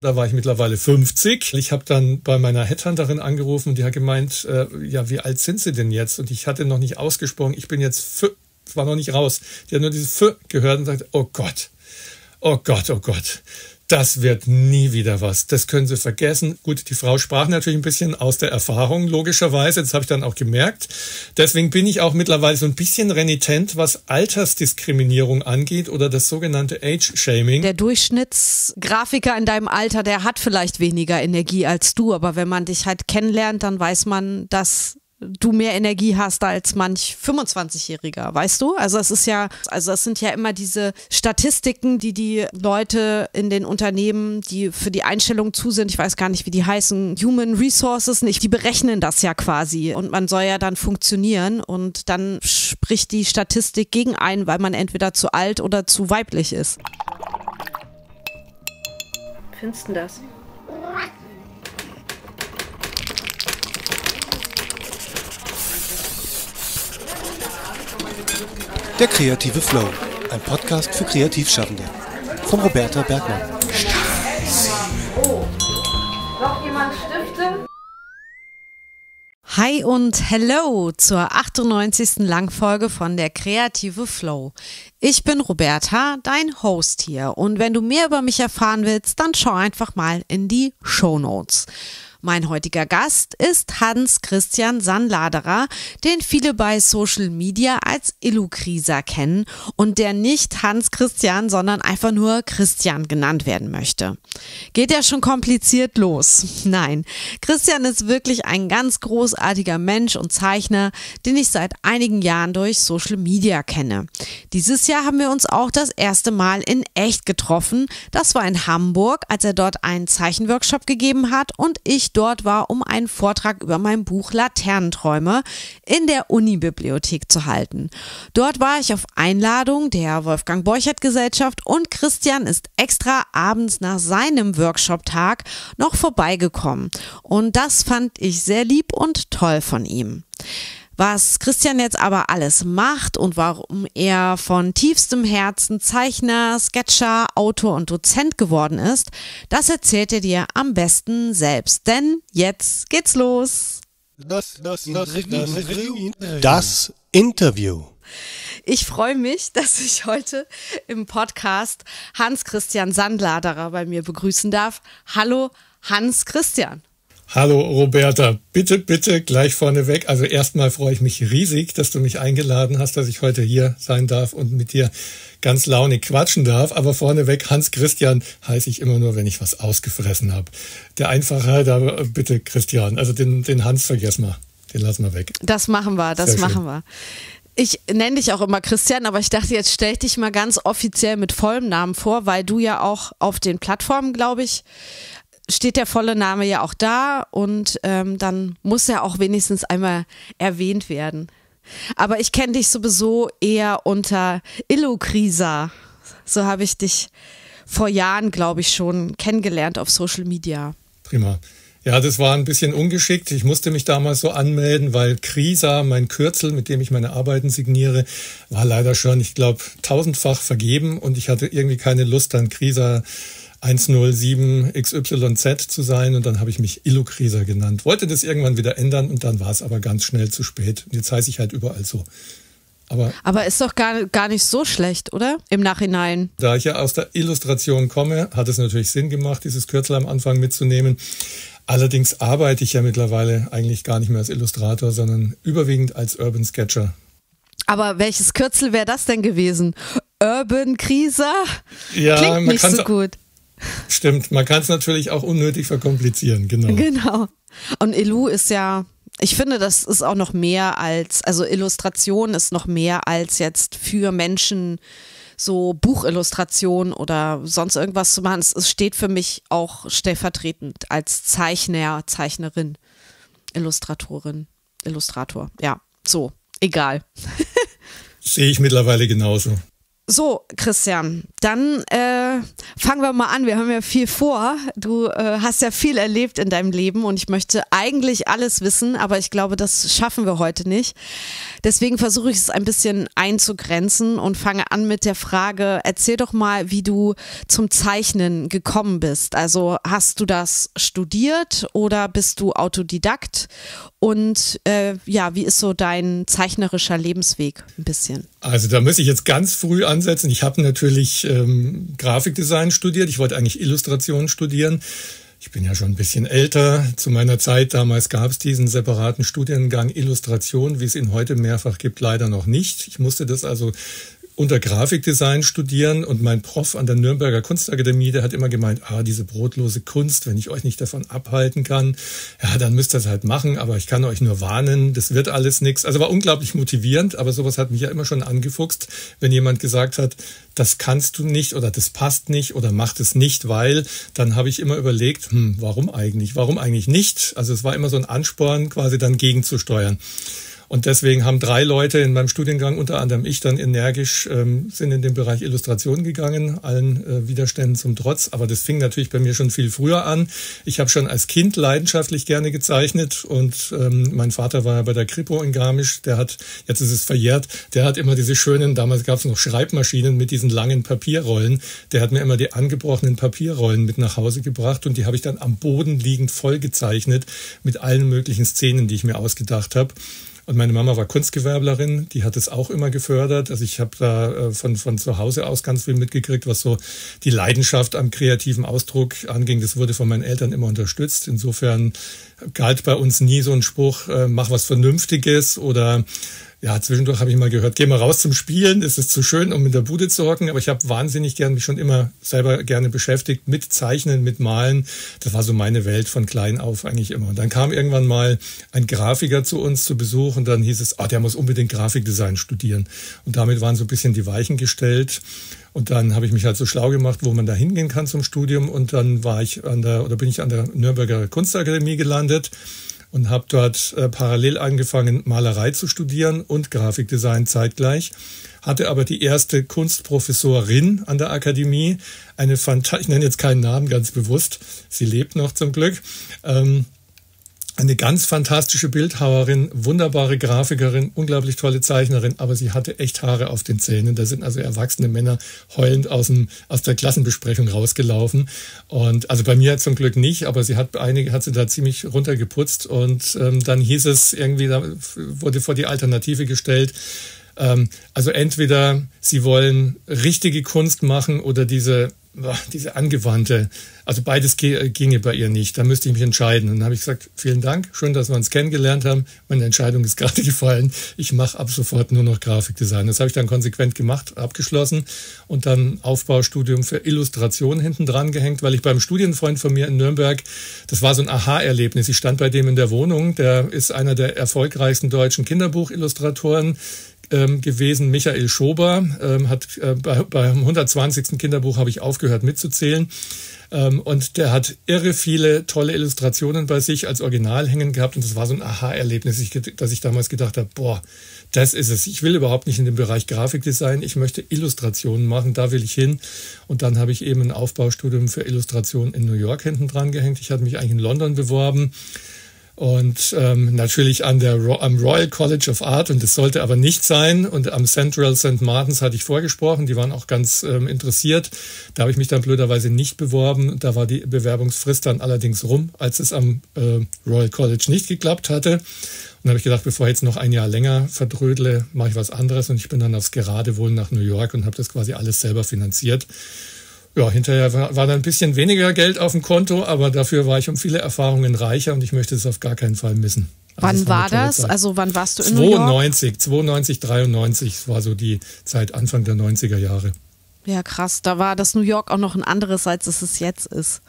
Da war ich mittlerweile 50. Ich habe dann bei meiner Headhunterin angerufen und die hat gemeint, äh, ja, wie alt sind Sie denn jetzt? Und ich hatte noch nicht ausgesprochen, ich bin jetzt, F war noch nicht raus. Die hat nur dieses F gehört und sagt, oh Gott, oh Gott, oh Gott das wird nie wieder was. Das können Sie vergessen. Gut, die Frau sprach natürlich ein bisschen aus der Erfahrung, logischerweise. Das habe ich dann auch gemerkt. Deswegen bin ich auch mittlerweile so ein bisschen renitent, was Altersdiskriminierung angeht oder das sogenannte Age-Shaming. Der Durchschnittsgrafiker in deinem Alter, der hat vielleicht weniger Energie als du, aber wenn man dich halt kennenlernt, dann weiß man, dass du mehr Energie hast als manch 25-Jähriger, weißt du? Also es ist ja, also es sind ja immer diese Statistiken, die die Leute in den Unternehmen, die für die Einstellung zu sind, ich weiß gar nicht, wie die heißen, Human Resources, nicht, die berechnen das ja quasi und man soll ja dann funktionieren und dann spricht die Statistik gegen einen, weil man entweder zu alt oder zu weiblich ist. Findest du das? Der kreative Flow, ein Podcast für Kreativschaffende. Von Roberta Bergmann. Hi und hello zur 98. Langfolge von der Kreative Flow. Ich bin Roberta, dein Host hier. Und wenn du mehr über mich erfahren willst, dann schau einfach mal in die Show Notes. Mein heutiger Gast ist Hans Christian Sanladerer, den viele bei Social Media als Illukrisa kennen und der nicht Hans Christian, sondern einfach nur Christian genannt werden möchte. Geht ja schon kompliziert los. Nein, Christian ist wirklich ein ganz großartiger Mensch und Zeichner, den ich seit einigen Jahren durch Social Media kenne. Dieses Jahr haben wir uns auch das erste Mal in echt getroffen. Das war in Hamburg, als er dort einen Zeichenworkshop gegeben hat und ich dort war, um einen Vortrag über mein Buch Laternenträume in der Unibibliothek zu halten. Dort war ich auf Einladung der Wolfgang Borchert Gesellschaft und Christian ist extra abends nach seinem Workshop-Tag noch vorbeigekommen. Und das fand ich sehr lieb und toll von ihm. Was Christian jetzt aber alles macht und warum er von tiefstem Herzen Zeichner, Sketcher, Autor und Dozent geworden ist, das erzählt er dir am besten selbst. Denn jetzt geht's los. Das, das, das, das Interview. Ich freue mich, dass ich heute im Podcast Hans-Christian Sandladerer bei mir begrüßen darf. Hallo, Hans-Christian. Hallo Roberta, bitte, bitte gleich vorneweg. Also erstmal freue ich mich riesig, dass du mich eingeladen hast, dass ich heute hier sein darf und mit dir ganz launig quatschen darf. Aber vorneweg, Hans Christian heiße ich immer nur, wenn ich was ausgefressen habe. Der Einfachheit, aber bitte Christian. Also den, den Hans vergessen wir. Den lassen wir weg. Das machen wir, das Sehr machen schön. wir. Ich nenne dich auch immer Christian, aber ich dachte, jetzt stell dich mal ganz offiziell mit vollem Namen vor, weil du ja auch auf den Plattformen, glaube ich, steht der volle Name ja auch da und ähm, dann muss er auch wenigstens einmal erwähnt werden. Aber ich kenne dich sowieso eher unter Illukrisa. So habe ich dich vor Jahren, glaube ich, schon kennengelernt auf Social Media. Prima. Ja, das war ein bisschen ungeschickt. Ich musste mich damals so anmelden, weil Krisa, mein Kürzel, mit dem ich meine Arbeiten signiere, war leider schon, ich glaube, tausendfach vergeben und ich hatte irgendwie keine Lust, dann Krisa 107XYZ zu sein und dann habe ich mich Illukrisa genannt. Wollte das irgendwann wieder ändern und dann war es aber ganz schnell zu spät. Und jetzt heiße ich halt überall so. Aber, aber ist doch gar, gar nicht so schlecht, oder? Im Nachhinein. Da ich ja aus der Illustration komme, hat es natürlich Sinn gemacht, dieses Kürzel am Anfang mitzunehmen. Allerdings arbeite ich ja mittlerweile eigentlich gar nicht mehr als Illustrator, sondern überwiegend als Urban Sketcher. Aber welches Kürzel wäre das denn gewesen? Urban Krisa? Ja, Klingt nicht so gut. Stimmt, man kann es natürlich auch unnötig verkomplizieren, genau. Genau. Und Elu ist ja, ich finde, das ist auch noch mehr als, also Illustration ist noch mehr als jetzt für Menschen so Buchillustration oder sonst irgendwas zu machen. Es steht für mich auch stellvertretend als Zeichner, Zeichnerin, Illustratorin, Illustrator. Ja, so, egal. Sehe ich mittlerweile genauso. So, Christian, dann äh, fangen wir mal an. Wir haben ja viel vor. Du äh, hast ja viel erlebt in deinem Leben und ich möchte eigentlich alles wissen, aber ich glaube, das schaffen wir heute nicht. Deswegen versuche ich es ein bisschen einzugrenzen und fange an mit der Frage, erzähl doch mal, wie du zum Zeichnen gekommen bist. Also hast du das studiert oder bist du Autodidakt? Und äh, ja, wie ist so dein zeichnerischer Lebensweg ein bisschen? Also da muss ich jetzt ganz früh ansetzen. Ich habe natürlich ähm, Grafikdesign studiert. Ich wollte eigentlich Illustration studieren. Ich bin ja schon ein bisschen älter. Zu meiner Zeit damals gab es diesen separaten Studiengang Illustration, wie es ihn heute mehrfach gibt, leider noch nicht. Ich musste das also unter Grafikdesign studieren und mein Prof an der Nürnberger Kunstakademie, der hat immer gemeint, ah, diese brotlose Kunst, wenn ich euch nicht davon abhalten kann, ja, dann müsst ihr es halt machen, aber ich kann euch nur warnen, das wird alles nichts. Also war unglaublich motivierend, aber sowas hat mich ja immer schon angefuchst, wenn jemand gesagt hat, das kannst du nicht oder das passt nicht oder macht es nicht, weil dann habe ich immer überlegt, hm, warum eigentlich, warum eigentlich nicht? Also es war immer so ein Ansporn, quasi dann gegenzusteuern. Und deswegen haben drei Leute in meinem Studiengang, unter anderem ich, dann energisch ähm, sind in den Bereich Illustration gegangen, allen äh, Widerständen zum Trotz. Aber das fing natürlich bei mir schon viel früher an. Ich habe schon als Kind leidenschaftlich gerne gezeichnet und ähm, mein Vater war ja bei der Kripo in Garmisch. Der hat, jetzt ist es verjährt, der hat immer diese schönen, damals gab es noch Schreibmaschinen mit diesen langen Papierrollen. Der hat mir immer die angebrochenen Papierrollen mit nach Hause gebracht und die habe ich dann am Boden liegend voll gezeichnet mit allen möglichen Szenen, die ich mir ausgedacht habe. Und meine Mama war Kunstgewerblerin, die hat es auch immer gefördert. Also ich habe da äh, von, von zu Hause aus ganz viel mitgekriegt, was so die Leidenschaft am kreativen Ausdruck anging. Das wurde von meinen Eltern immer unterstützt. Insofern galt bei uns nie so ein Spruch, äh, mach was Vernünftiges oder ja, zwischendurch habe ich mal gehört, geh mal raus zum Spielen, es ist zu schön, um in der Bude zu hocken, aber ich habe wahnsinnig gern mich schon immer selber gerne beschäftigt mit Zeichnen, mit Malen. Das war so meine Welt von klein auf eigentlich immer. Und dann kam irgendwann mal ein Grafiker zu uns zu Besuch und dann hieß es, ah, der muss unbedingt Grafikdesign studieren. Und damit waren so ein bisschen die Weichen gestellt. Und dann habe ich mich halt so schlau gemacht, wo man da hingehen kann zum Studium. Und dann war ich an der, oder bin ich an der Nürnberger Kunstakademie gelandet und habe dort äh, parallel angefangen, Malerei zu studieren und Grafikdesign zeitgleich. Hatte aber die erste Kunstprofessorin an der Akademie, eine fantastische, ich nenne jetzt keinen Namen ganz bewusst, sie lebt noch zum Glück, ähm, eine ganz fantastische Bildhauerin, wunderbare Grafikerin, unglaublich tolle Zeichnerin, aber sie hatte echt Haare auf den Zähnen. Da sind also erwachsene Männer heulend aus, dem, aus der Klassenbesprechung rausgelaufen. Und also bei mir zum Glück nicht, aber sie hat einige, hat sie da ziemlich runtergeputzt. Und ähm, dann hieß es irgendwie, da wurde vor die Alternative gestellt, ähm, also entweder sie wollen richtige Kunst machen oder diese diese angewandte, also beides ginge bei ihr nicht. Da müsste ich mich entscheiden. Und dann habe ich gesagt, vielen Dank, schön, dass wir uns kennengelernt haben. Meine Entscheidung ist gerade gefallen. Ich mache ab sofort nur noch Grafikdesign. Das habe ich dann konsequent gemacht, abgeschlossen und dann Aufbaustudium für Illustration hinten dran gehängt, weil ich beim Studienfreund von mir in Nürnberg, das war so ein Aha-Erlebnis. Ich stand bei dem in der Wohnung. Der ist einer der erfolgreichsten deutschen Kinderbuchillustratoren ähm, gewesen. Michael Schober ähm, hat äh, bei, beim 120. Kinderbuch habe ich aufgehört mitzuzählen. Ähm, und der hat irre viele tolle Illustrationen bei sich als Original hängen gehabt. Und das war so ein Aha-Erlebnis, dass ich damals gedacht habe, boah, das ist es. Ich will überhaupt nicht in dem Bereich Grafikdesign. Ich möchte Illustrationen machen. Da will ich hin. Und dann habe ich eben ein Aufbaustudium für Illustration in New York hinten dran gehängt. Ich hatte mich eigentlich in London beworben und ähm, natürlich an der am Royal College of Art und das sollte aber nicht sein und am Central St. Martins hatte ich vorgesprochen, die waren auch ganz ähm, interessiert. Da habe ich mich dann blöderweise nicht beworben, da war die Bewerbungsfrist dann allerdings rum, als es am äh, Royal College nicht geklappt hatte. Und da habe ich gedacht, bevor ich jetzt noch ein Jahr länger verdrödle, mache ich was anderes und ich bin dann aufs Geradewohl nach New York und habe das quasi alles selber finanziert ja, hinterher war, war dann ein bisschen weniger Geld auf dem Konto, aber dafür war ich um viele Erfahrungen reicher und ich möchte es auf gar keinen Fall missen. Also wann war, das? Also wann warst du in 92, New York? 92, 93 das war so die Zeit Anfang der 90er Jahre. Ja, krass. Da war das New York auch noch ein anderes, als es jetzt ist.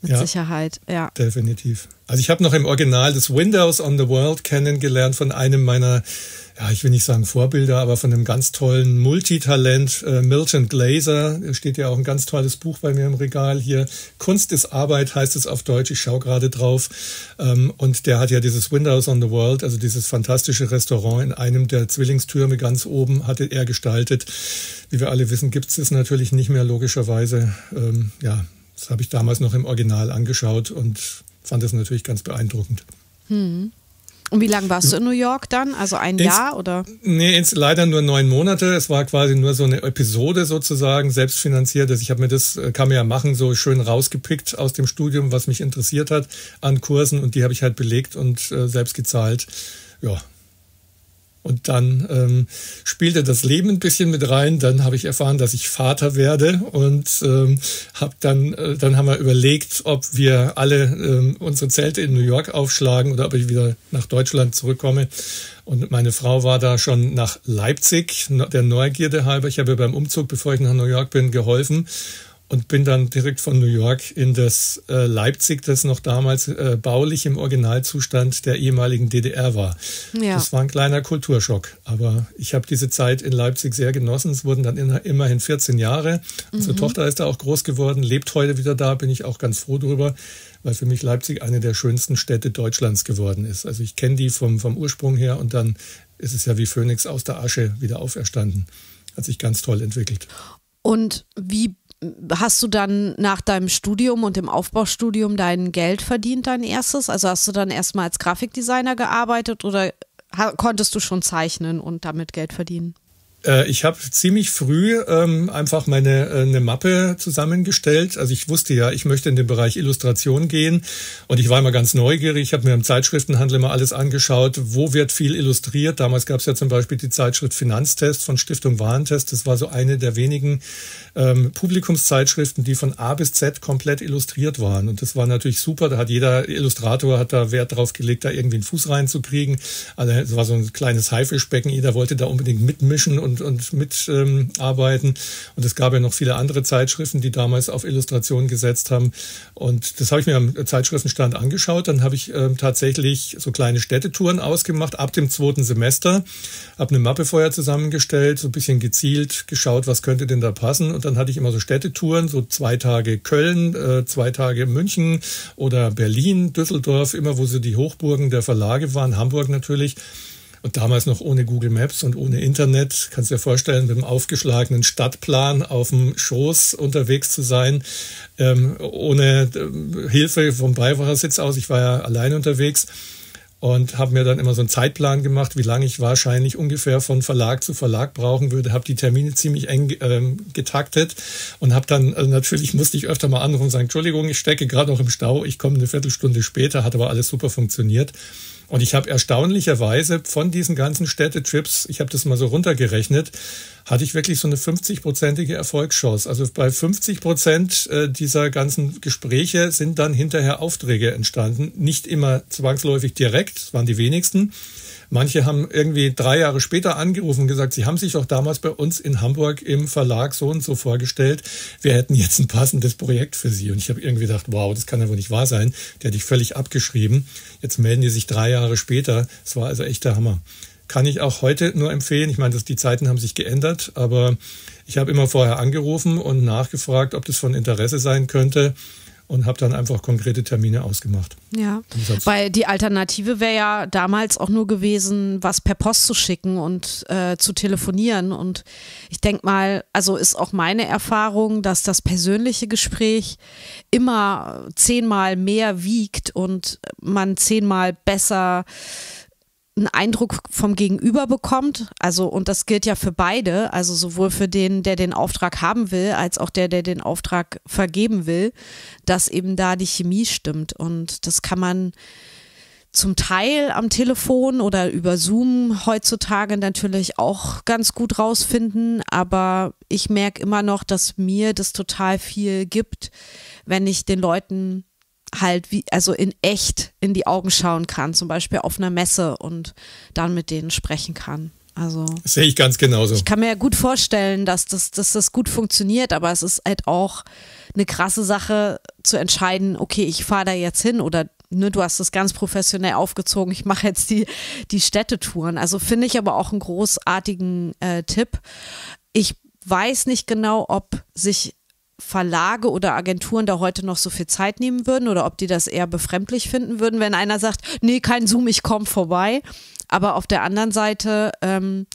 Mit ja, Sicherheit, ja. Definitiv. Also ich habe noch im Original das Windows on the World kennengelernt von einem meiner ja, ich will nicht sagen Vorbilder, aber von einem ganz tollen Multitalent, äh, Milton Glaser, steht ja auch ein ganz tolles Buch bei mir im Regal hier. Kunst ist Arbeit heißt es auf Deutsch, ich schaue gerade drauf. Ähm, und der hat ja dieses Windows on the World, also dieses fantastische Restaurant in einem der Zwillingstürme ganz oben, hatte er gestaltet. Wie wir alle wissen, gibt es es natürlich nicht mehr, logischerweise. Ähm, ja, das habe ich damals noch im Original angeschaut und fand es natürlich ganz beeindruckend. Hm. Und wie lange warst du in New York dann? Also ein ins, Jahr oder? Nee, ins, leider nur neun Monate. Es war quasi nur so eine Episode sozusagen, selbstfinanziert. Also ich habe mir das, äh, kann man ja machen, so schön rausgepickt aus dem Studium, was mich interessiert hat an Kursen und die habe ich halt belegt und äh, selbst gezahlt. Ja, und dann ähm, spielte das Leben ein bisschen mit rein. Dann habe ich erfahren, dass ich Vater werde und ähm, hab dann, äh, dann haben wir überlegt, ob wir alle ähm, unsere Zelte in New York aufschlagen oder ob ich wieder nach Deutschland zurückkomme. Und meine Frau war da schon nach Leipzig, der Neugierde halber. Ich habe beim Umzug, bevor ich nach New York bin, geholfen und bin dann direkt von New York in das äh, Leipzig, das noch damals äh, baulich im Originalzustand der ehemaligen DDR war. Ja. Das war ein kleiner Kulturschock, aber ich habe diese Zeit in Leipzig sehr genossen. Es wurden dann in, immerhin 14 Jahre. Unsere mhm. Tochter ist da auch groß geworden, lebt heute wieder da, bin ich auch ganz froh drüber, weil für mich Leipzig eine der schönsten Städte Deutschlands geworden ist. Also ich kenne die vom, vom Ursprung her und dann ist es ja wie Phönix aus der Asche wieder auferstanden. Hat sich ganz toll entwickelt. Und wie hast du dann nach deinem Studium und dem Aufbaustudium dein Geld verdient, dein erstes? Also hast du dann erstmal als Grafikdesigner gearbeitet oder konntest du schon zeichnen und damit Geld verdienen? Äh, ich habe ziemlich früh ähm, einfach meine äh, eine Mappe zusammengestellt. Also ich wusste ja, ich möchte in den Bereich Illustration gehen und ich war immer ganz neugierig. Ich habe mir im Zeitschriftenhandel immer alles angeschaut, wo wird viel illustriert. Damals gab es ja zum Beispiel die Zeitschrift Finanztest von Stiftung Warentest. Das war so eine der wenigen ähm, Publikumszeitschriften, die von A bis Z komplett illustriert waren. Und das war natürlich super. Da hat jeder Illustrator hat da Wert drauf gelegt, da irgendwie einen Fuß reinzukriegen. Also es war so ein kleines Haifischbecken. Jeder wollte da unbedingt mitmischen und, und mitarbeiten. Ähm, und es gab ja noch viele andere Zeitschriften, die damals auf Illustration gesetzt haben. Und das habe ich mir am Zeitschriftenstand angeschaut. Dann habe ich ähm, tatsächlich so kleine Städtetouren ausgemacht ab dem zweiten Semester. Habe eine Mappe vorher zusammengestellt, so ein bisschen gezielt geschaut, was könnte denn da passen. Und dann hatte ich immer so Städtetouren, so zwei Tage Köln, äh, zwei Tage München oder Berlin, Düsseldorf, immer wo so die Hochburgen der Verlage waren, Hamburg natürlich. Und damals noch ohne Google Maps und ohne Internet. Kannst dir vorstellen, mit einem aufgeschlagenen Stadtplan auf dem Schoß unterwegs zu sein, ähm, ohne äh, Hilfe vom Beifahrersitz aus. Ich war ja allein unterwegs und habe mir dann immer so einen Zeitplan gemacht, wie lange ich wahrscheinlich ungefähr von Verlag zu Verlag brauchen würde, habe die Termine ziemlich eng ähm, getaktet und habe dann also natürlich musste ich öfter mal anrufen und sagen, Entschuldigung, ich stecke gerade noch im Stau, ich komme eine Viertelstunde später, hat aber alles super funktioniert. Und ich habe erstaunlicherweise von diesen ganzen Städtetrips, ich habe das mal so runtergerechnet, hatte ich wirklich so eine 50-prozentige Erfolgschance. Also bei 50 Prozent äh, dieser ganzen Gespräche sind dann hinterher Aufträge entstanden. Nicht immer zwangsläufig direkt, das waren die wenigsten. Manche haben irgendwie drei Jahre später angerufen und gesagt, sie haben sich doch damals bei uns in Hamburg im Verlag so und so vorgestellt, wir hätten jetzt ein passendes Projekt für sie. Und ich habe irgendwie gedacht, wow, das kann ja wohl nicht wahr sein. Der hat dich völlig abgeschrieben. Jetzt melden die sich drei Jahre später. Es war also echt der Hammer. Kann ich auch heute nur empfehlen. Ich meine, dass die Zeiten haben sich geändert, aber ich habe immer vorher angerufen und nachgefragt, ob das von Interesse sein könnte und habe dann einfach konkrete Termine ausgemacht. Ja, weil die Alternative wäre ja damals auch nur gewesen, was per Post zu schicken und äh, zu telefonieren. Und ich denke mal, also ist auch meine Erfahrung, dass das persönliche Gespräch immer zehnmal mehr wiegt und man zehnmal besser einen Eindruck vom Gegenüber bekommt. Also, und das gilt ja für beide, also sowohl für den, der den Auftrag haben will, als auch der, der den Auftrag vergeben will, dass eben da die Chemie stimmt. Und das kann man zum Teil am Telefon oder über Zoom heutzutage natürlich auch ganz gut rausfinden, aber ich merke immer noch, dass mir das total viel gibt, wenn ich den Leuten halt wie, also in echt in die Augen schauen kann, zum Beispiel auf einer Messe und dann mit denen sprechen kann. Also das sehe ich ganz genauso. Ich kann mir ja gut vorstellen, dass das, dass das gut funktioniert, aber es ist halt auch eine krasse Sache zu entscheiden, okay, ich fahre da jetzt hin oder ne, du hast es ganz professionell aufgezogen. Ich mache jetzt die, die Städtetouren. Also finde ich aber auch einen großartigen äh, Tipp. Ich weiß nicht genau, ob sich Verlage oder Agenturen da heute noch so viel Zeit nehmen würden oder ob die das eher befremdlich finden würden, wenn einer sagt, nee, kein Zoom, ich komme vorbei. Aber auf der anderen Seite ähm,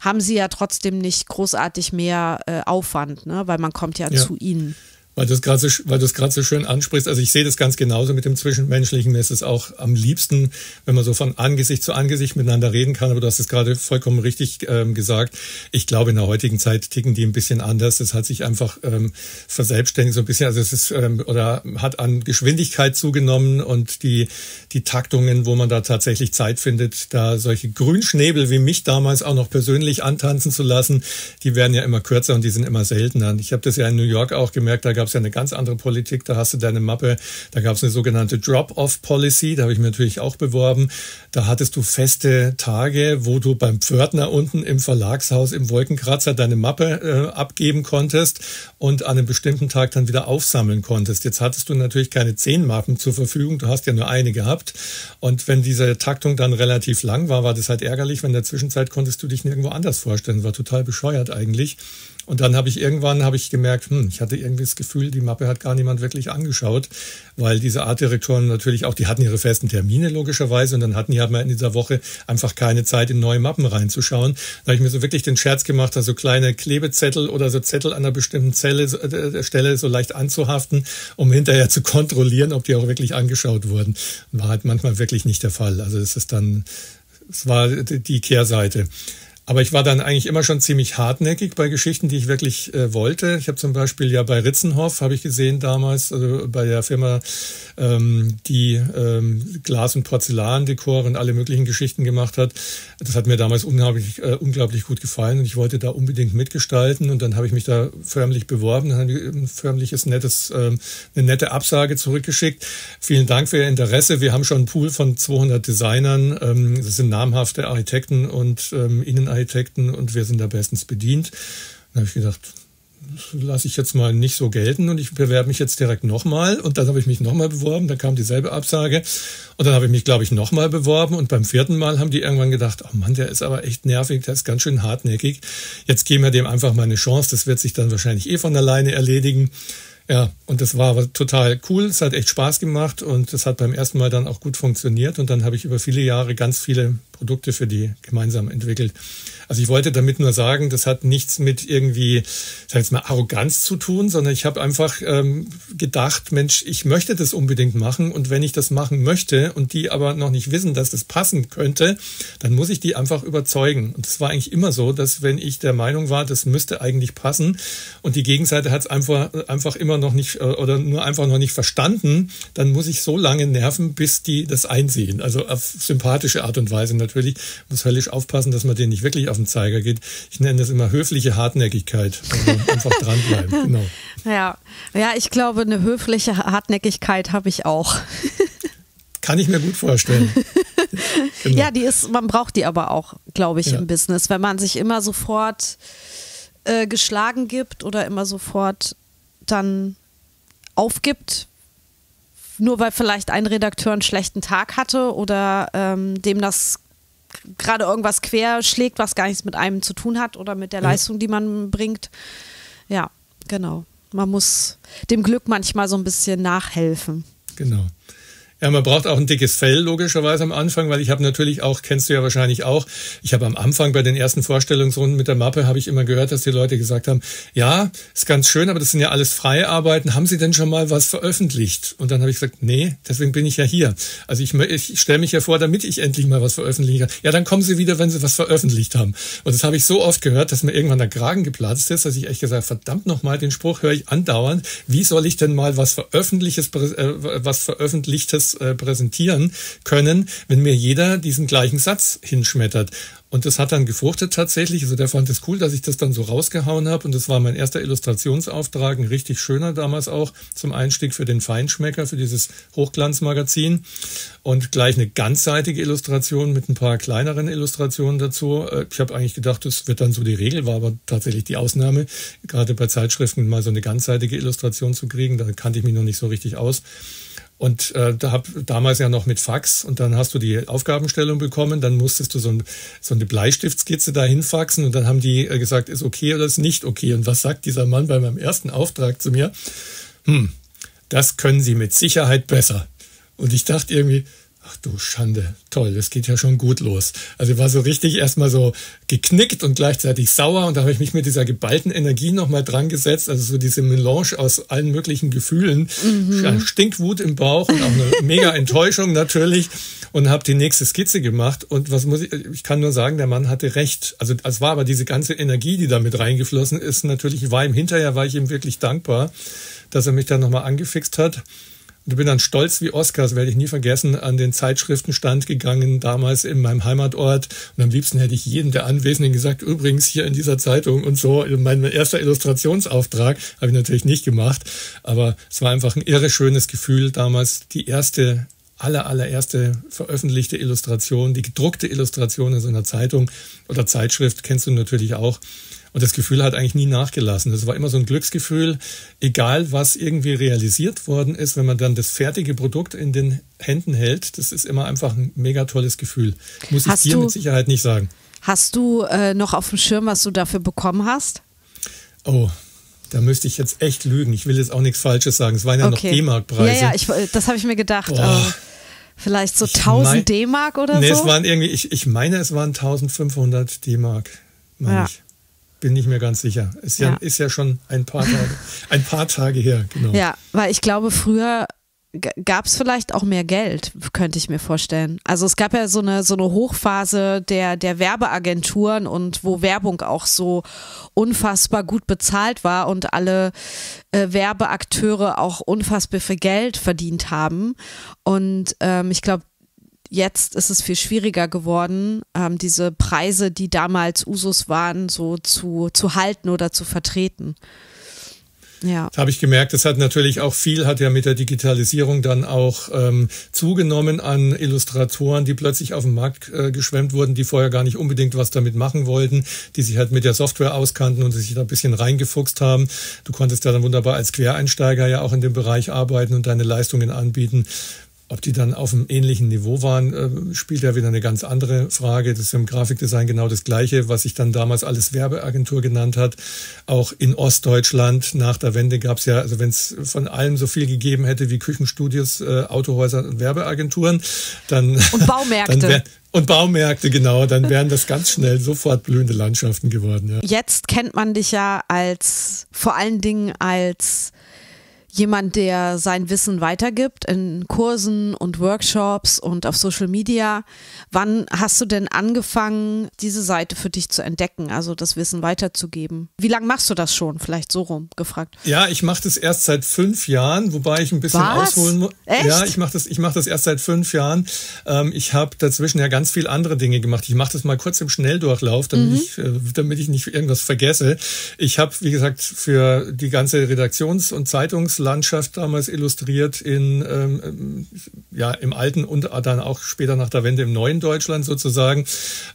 haben sie ja trotzdem nicht großartig mehr äh, Aufwand, ne? weil man kommt ja, ja. zu ihnen weil du es gerade so, weil du es gerade so schön ansprichst. Also ich sehe das ganz genauso mit dem Zwischenmenschlichen. Mir ist es auch am liebsten, wenn man so von Angesicht zu Angesicht miteinander reden kann. Aber du hast es gerade vollkommen richtig ähm, gesagt. Ich glaube, in der heutigen Zeit ticken die ein bisschen anders. Das hat sich einfach ähm, verselbstständigt so ein bisschen. Also es ist ähm, oder hat an Geschwindigkeit zugenommen und die die Taktungen, wo man da tatsächlich Zeit findet, da solche Grünschnäbel wie mich damals auch noch persönlich antanzen zu lassen, die werden ja immer kürzer und die sind immer seltener. Ich habe das ja in New York auch gemerkt. Da gab gab es ja eine ganz andere Politik. Da hast du deine Mappe, da gab es eine sogenannte Drop-off-Policy, da habe ich mir natürlich auch beworben. Da hattest du feste Tage, wo du beim Pförtner unten im Verlagshaus im Wolkenkratzer deine Mappe äh, abgeben konntest und an einem bestimmten Tag dann wieder aufsammeln konntest. Jetzt hattest du natürlich keine zehn Mappen zur Verfügung, du hast ja nur eine gehabt. Und wenn diese Taktung dann relativ lang war, war das halt ärgerlich, weil in der Zwischenzeit konntest du dich nirgendwo anders vorstellen. War total bescheuert eigentlich. Und dann habe ich irgendwann habe ich gemerkt, hm, ich hatte irgendwie das Gefühl, die Mappe hat gar niemand wirklich angeschaut, weil diese Artdirektoren natürlich auch, die hatten ihre festen Termine logischerweise und dann hatten die halt mal in dieser Woche einfach keine Zeit, in neue Mappen reinzuschauen. Da habe ich mir so wirklich den Scherz gemacht, da so kleine Klebezettel oder so Zettel an einer bestimmten Zelle, äh, Stelle so leicht anzuhaften, um hinterher zu kontrollieren, ob die auch wirklich angeschaut wurden. War halt manchmal wirklich nicht der Fall. Also es ist dann, es war die Kehrseite. Aber ich war dann eigentlich immer schon ziemlich hartnäckig bei Geschichten, die ich wirklich äh, wollte. Ich habe zum Beispiel ja bei Ritzenhoff, habe ich gesehen damals, also bei der Firma, ähm, die ähm, Glas- und Porzellandekor und alle möglichen Geschichten gemacht hat. Das hat mir damals unglaublich, äh, unglaublich gut gefallen und ich wollte da unbedingt mitgestalten. Und dann habe ich mich da förmlich beworben, dann habe ich ein förmliches, nettes, ähm, eine nette Absage zurückgeschickt. Vielen Dank für Ihr Interesse. Wir haben schon einen Pool von 200 Designern. Ähm, das sind namhafte Architekten und ähm, Innen Architekten und wir sind da bestens bedient. Da habe ich gedacht, lasse ich jetzt mal nicht so gelten und ich bewerbe mich jetzt direkt nochmal und dann habe ich mich nochmal beworben, dann kam dieselbe Absage und dann habe ich mich, glaube ich, nochmal beworben und beim vierten Mal haben die irgendwann gedacht, oh Mann, der ist aber echt nervig, der ist ganz schön hartnäckig, jetzt geben wir dem einfach mal eine Chance, das wird sich dann wahrscheinlich eh von alleine erledigen. Ja, und das war total cool. Es hat echt Spaß gemacht und es hat beim ersten Mal dann auch gut funktioniert. Und dann habe ich über viele Jahre ganz viele Produkte für die gemeinsam entwickelt. Also ich wollte damit nur sagen, das hat nichts mit irgendwie, sag ich mal, Arroganz zu tun, sondern ich habe einfach ähm, gedacht, Mensch, ich möchte das unbedingt machen und wenn ich das machen möchte und die aber noch nicht wissen, dass das passen könnte, dann muss ich die einfach überzeugen. Und es war eigentlich immer so, dass wenn ich der Meinung war, das müsste eigentlich passen und die Gegenseite hat es einfach, einfach immer noch nicht äh, oder nur einfach noch nicht verstanden, dann muss ich so lange nerven, bis die das einsehen. Also auf sympathische Art und Weise natürlich. Muss höllisch aufpassen, dass man den nicht wirklich auf den Zeiger geht. Ich nenne das immer höfliche Hartnäckigkeit. Also einfach dranbleiben. Genau. Ja. ja, ich glaube, eine höfliche Hartnäckigkeit habe ich auch. Kann ich mir gut vorstellen. Genau. Ja, die ist, man braucht die aber auch, glaube ich, ja. im Business. Wenn man sich immer sofort äh, geschlagen gibt oder immer sofort dann aufgibt, nur weil vielleicht ein Redakteur einen schlechten Tag hatte oder ähm, dem das gerade irgendwas quer schlägt, was gar nichts mit einem zu tun hat oder mit der ja. Leistung, die man bringt. Ja, genau. Man muss dem Glück manchmal so ein bisschen nachhelfen. Genau. Ja, man braucht auch ein dickes Fell logischerweise am Anfang, weil ich habe natürlich auch, kennst du ja wahrscheinlich auch, ich habe am Anfang bei den ersten Vorstellungsrunden mit der Mappe, habe ich immer gehört, dass die Leute gesagt haben, ja, ist ganz schön, aber das sind ja alles freie Arbeiten, haben Sie denn schon mal was veröffentlicht? Und dann habe ich gesagt, nee, deswegen bin ich ja hier. Also ich, ich stelle mich ja vor, damit ich endlich mal was veröffentliche. Ja, dann kommen Sie wieder, wenn Sie was veröffentlicht haben. Und das habe ich so oft gehört, dass mir irgendwann der Kragen geplatzt ist, dass ich echt gesagt verdammt nochmal, den Spruch höre ich andauernd, wie soll ich denn mal was Veröffentlichtes, äh, was Veröffentlichtes äh, präsentieren können, wenn mir jeder diesen gleichen Satz hinschmettert. Und das hat dann gefruchtet tatsächlich. Also der fand es cool, dass ich das dann so rausgehauen habe. Und das war mein erster Illustrationsauftrag, ein richtig schöner damals auch zum Einstieg für den Feinschmecker, für dieses Hochglanzmagazin. Und gleich eine ganzseitige Illustration mit ein paar kleineren Illustrationen dazu. Äh, ich habe eigentlich gedacht, das wird dann so die Regel, war aber tatsächlich die Ausnahme. Gerade bei Zeitschriften mal so eine ganzseitige Illustration zu kriegen, da kannte ich mich noch nicht so richtig aus. Und äh, da hab damals ja noch mit Fax und dann hast du die Aufgabenstellung bekommen, dann musstest du so, ein, so eine Bleistiftskizze dahin faxen und dann haben die äh, gesagt, ist okay oder ist nicht okay. Und was sagt dieser Mann bei meinem ersten Auftrag zu mir? Hm, das können Sie mit Sicherheit besser. Und ich dachte irgendwie, Ach du Schande, toll, das geht ja schon gut los. Also ich war so richtig erstmal so geknickt und gleichzeitig sauer und da habe ich mich mit dieser geballten Energie nochmal dran gesetzt, also so diese Melange aus allen möglichen Gefühlen, mhm. Stinkwut im Bauch und auch eine mega Enttäuschung natürlich und habe die nächste Skizze gemacht und was muss ich, ich kann nur sagen, der Mann hatte recht. Also es war aber diese ganze Energie, die da mit reingeflossen ist, natürlich war ihm hinterher, war ich ihm wirklich dankbar, dass er mich dann nochmal angefixt hat. Und bin dann stolz wie Oscars, werde ich nie vergessen, an den Zeitschriftenstand gegangen, damals in meinem Heimatort. Und am liebsten hätte ich jedem der Anwesenden gesagt, übrigens hier in dieser Zeitung und so, mein erster Illustrationsauftrag habe ich natürlich nicht gemacht. Aber es war einfach ein irre schönes Gefühl, damals die erste aller, allererste veröffentlichte Illustration, die gedruckte Illustration in so einer Zeitung oder Zeitschrift, kennst du natürlich auch. Und das Gefühl hat eigentlich nie nachgelassen. Das war immer so ein Glücksgefühl, egal was irgendwie realisiert worden ist, wenn man dann das fertige Produkt in den Händen hält, das ist immer einfach ein mega tolles Gefühl. Muss ich dir mit Sicherheit nicht sagen. Hast du äh, noch auf dem Schirm, was du dafür bekommen hast? Oh, da müsste ich jetzt echt lügen. Ich will jetzt auch nichts Falsches sagen. Es waren ja okay. noch D-Mark-Preise. Ja, ja, ich, das habe ich mir gedacht. Boah. Vielleicht so 1000 D-Mark oder nee, so? Nee, es waren irgendwie, ich, ich meine, es waren 1500 D-Mark, meine ja. ich bin nicht mehr ganz sicher. Ist ja, ja, ist ja schon ein paar Tage, ein paar Tage her, genau. Ja, weil ich glaube, früher gab es vielleicht auch mehr Geld, könnte ich mir vorstellen. Also es gab ja so eine so eine Hochphase der der Werbeagenturen und wo Werbung auch so unfassbar gut bezahlt war und alle äh, Werbeakteure auch unfassbar viel Geld verdient haben. Und ähm, ich glaube, jetzt ist es viel schwieriger geworden, ähm, diese Preise, die damals Usus waren, so zu, zu halten oder zu vertreten. Ja. Habe ich gemerkt. Das hat natürlich auch viel, hat ja mit der Digitalisierung dann auch ähm, zugenommen an Illustratoren, die plötzlich auf den Markt äh, geschwemmt wurden, die vorher gar nicht unbedingt was damit machen wollten, die sich halt mit der Software auskannten und sich da ein bisschen reingefuchst haben. Du konntest ja dann wunderbar als Quereinsteiger ja auch in dem Bereich arbeiten und deine Leistungen anbieten. Ob die dann auf einem ähnlichen Niveau waren, äh, spielt ja wieder eine ganz andere Frage. Das ist im Grafikdesign genau das Gleiche, was sich dann damals alles Werbeagentur genannt hat. Auch in Ostdeutschland nach der Wende gab es ja, also wenn es von allem so viel gegeben hätte wie Küchenstudios, äh, Autohäuser und Werbeagenturen, dann und Baumärkte. Dann wär, und Baumärkte, genau, dann wären das ganz schnell sofort blühende Landschaften geworden. Ja. Jetzt kennt man dich ja als vor allen Dingen als jemand, der sein Wissen weitergibt in Kursen und Workshops und auf Social Media. Wann hast du denn angefangen, diese Seite für dich zu entdecken, also das Wissen weiterzugeben? Wie lange machst du das schon? Vielleicht so rum gefragt. Ja, ich mache das erst seit fünf Jahren, wobei ich ein bisschen Was? ausholen muss. Ja, ich mache das, ich mach das erst seit fünf Jahren. Ähm, ich habe dazwischen ja ganz viele andere Dinge gemacht. Ich mache das mal kurz im Schnelldurchlauf, damit, mhm. ich, äh, damit ich nicht irgendwas vergesse. Ich habe, wie gesagt, für die ganze Redaktions- und Zeitungslandschaft damals illustriert in ähm, ja im alten und dann auch später nach der Wende im neuen Deutschland sozusagen.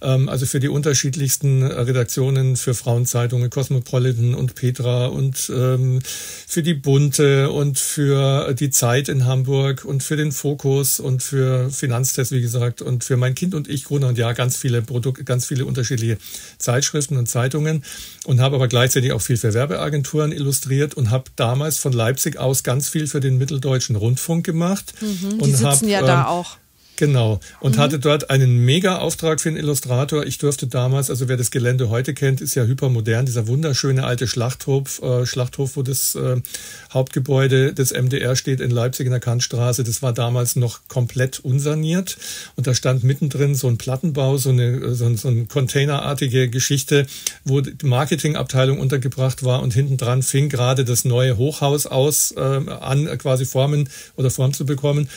Ähm, also für die unterschiedlichsten Redaktionen für Frauenzeitungen, Cosmopolitan und Petra und ähm, für die Bunte und für die Zeit in Hamburg und für den Fokus und für Finanztest, wie gesagt, und für mein Kind und ich, Gruner und ja, ganz viele Produkte, ganz viele unterschiedliche Zeitschriften und Zeitungen und habe aber gleichzeitig auch viel für Werbeagenturen illustriert und habe damals von Leipzig aus ganz viel für den Mitteldeutschen Rundfunk gemacht. Mhm, die und sitzen hab, ja da ähm, auch. Genau. Und mhm. hatte dort einen Mega-Auftrag für einen Illustrator. Ich durfte damals, also wer das Gelände heute kennt, ist ja hypermodern, dieser wunderschöne alte Schlachthof, äh, Schlachthof, wo das äh, Hauptgebäude des MDR steht in Leipzig in der Kantstraße. Das war damals noch komplett unsaniert. Und da stand mittendrin so ein Plattenbau, so eine, so, so eine containerartige Geschichte, wo die Marketingabteilung untergebracht war und hinten dran fing gerade das neue Hochhaus aus, äh, an, quasi Formen oder Form zu bekommen.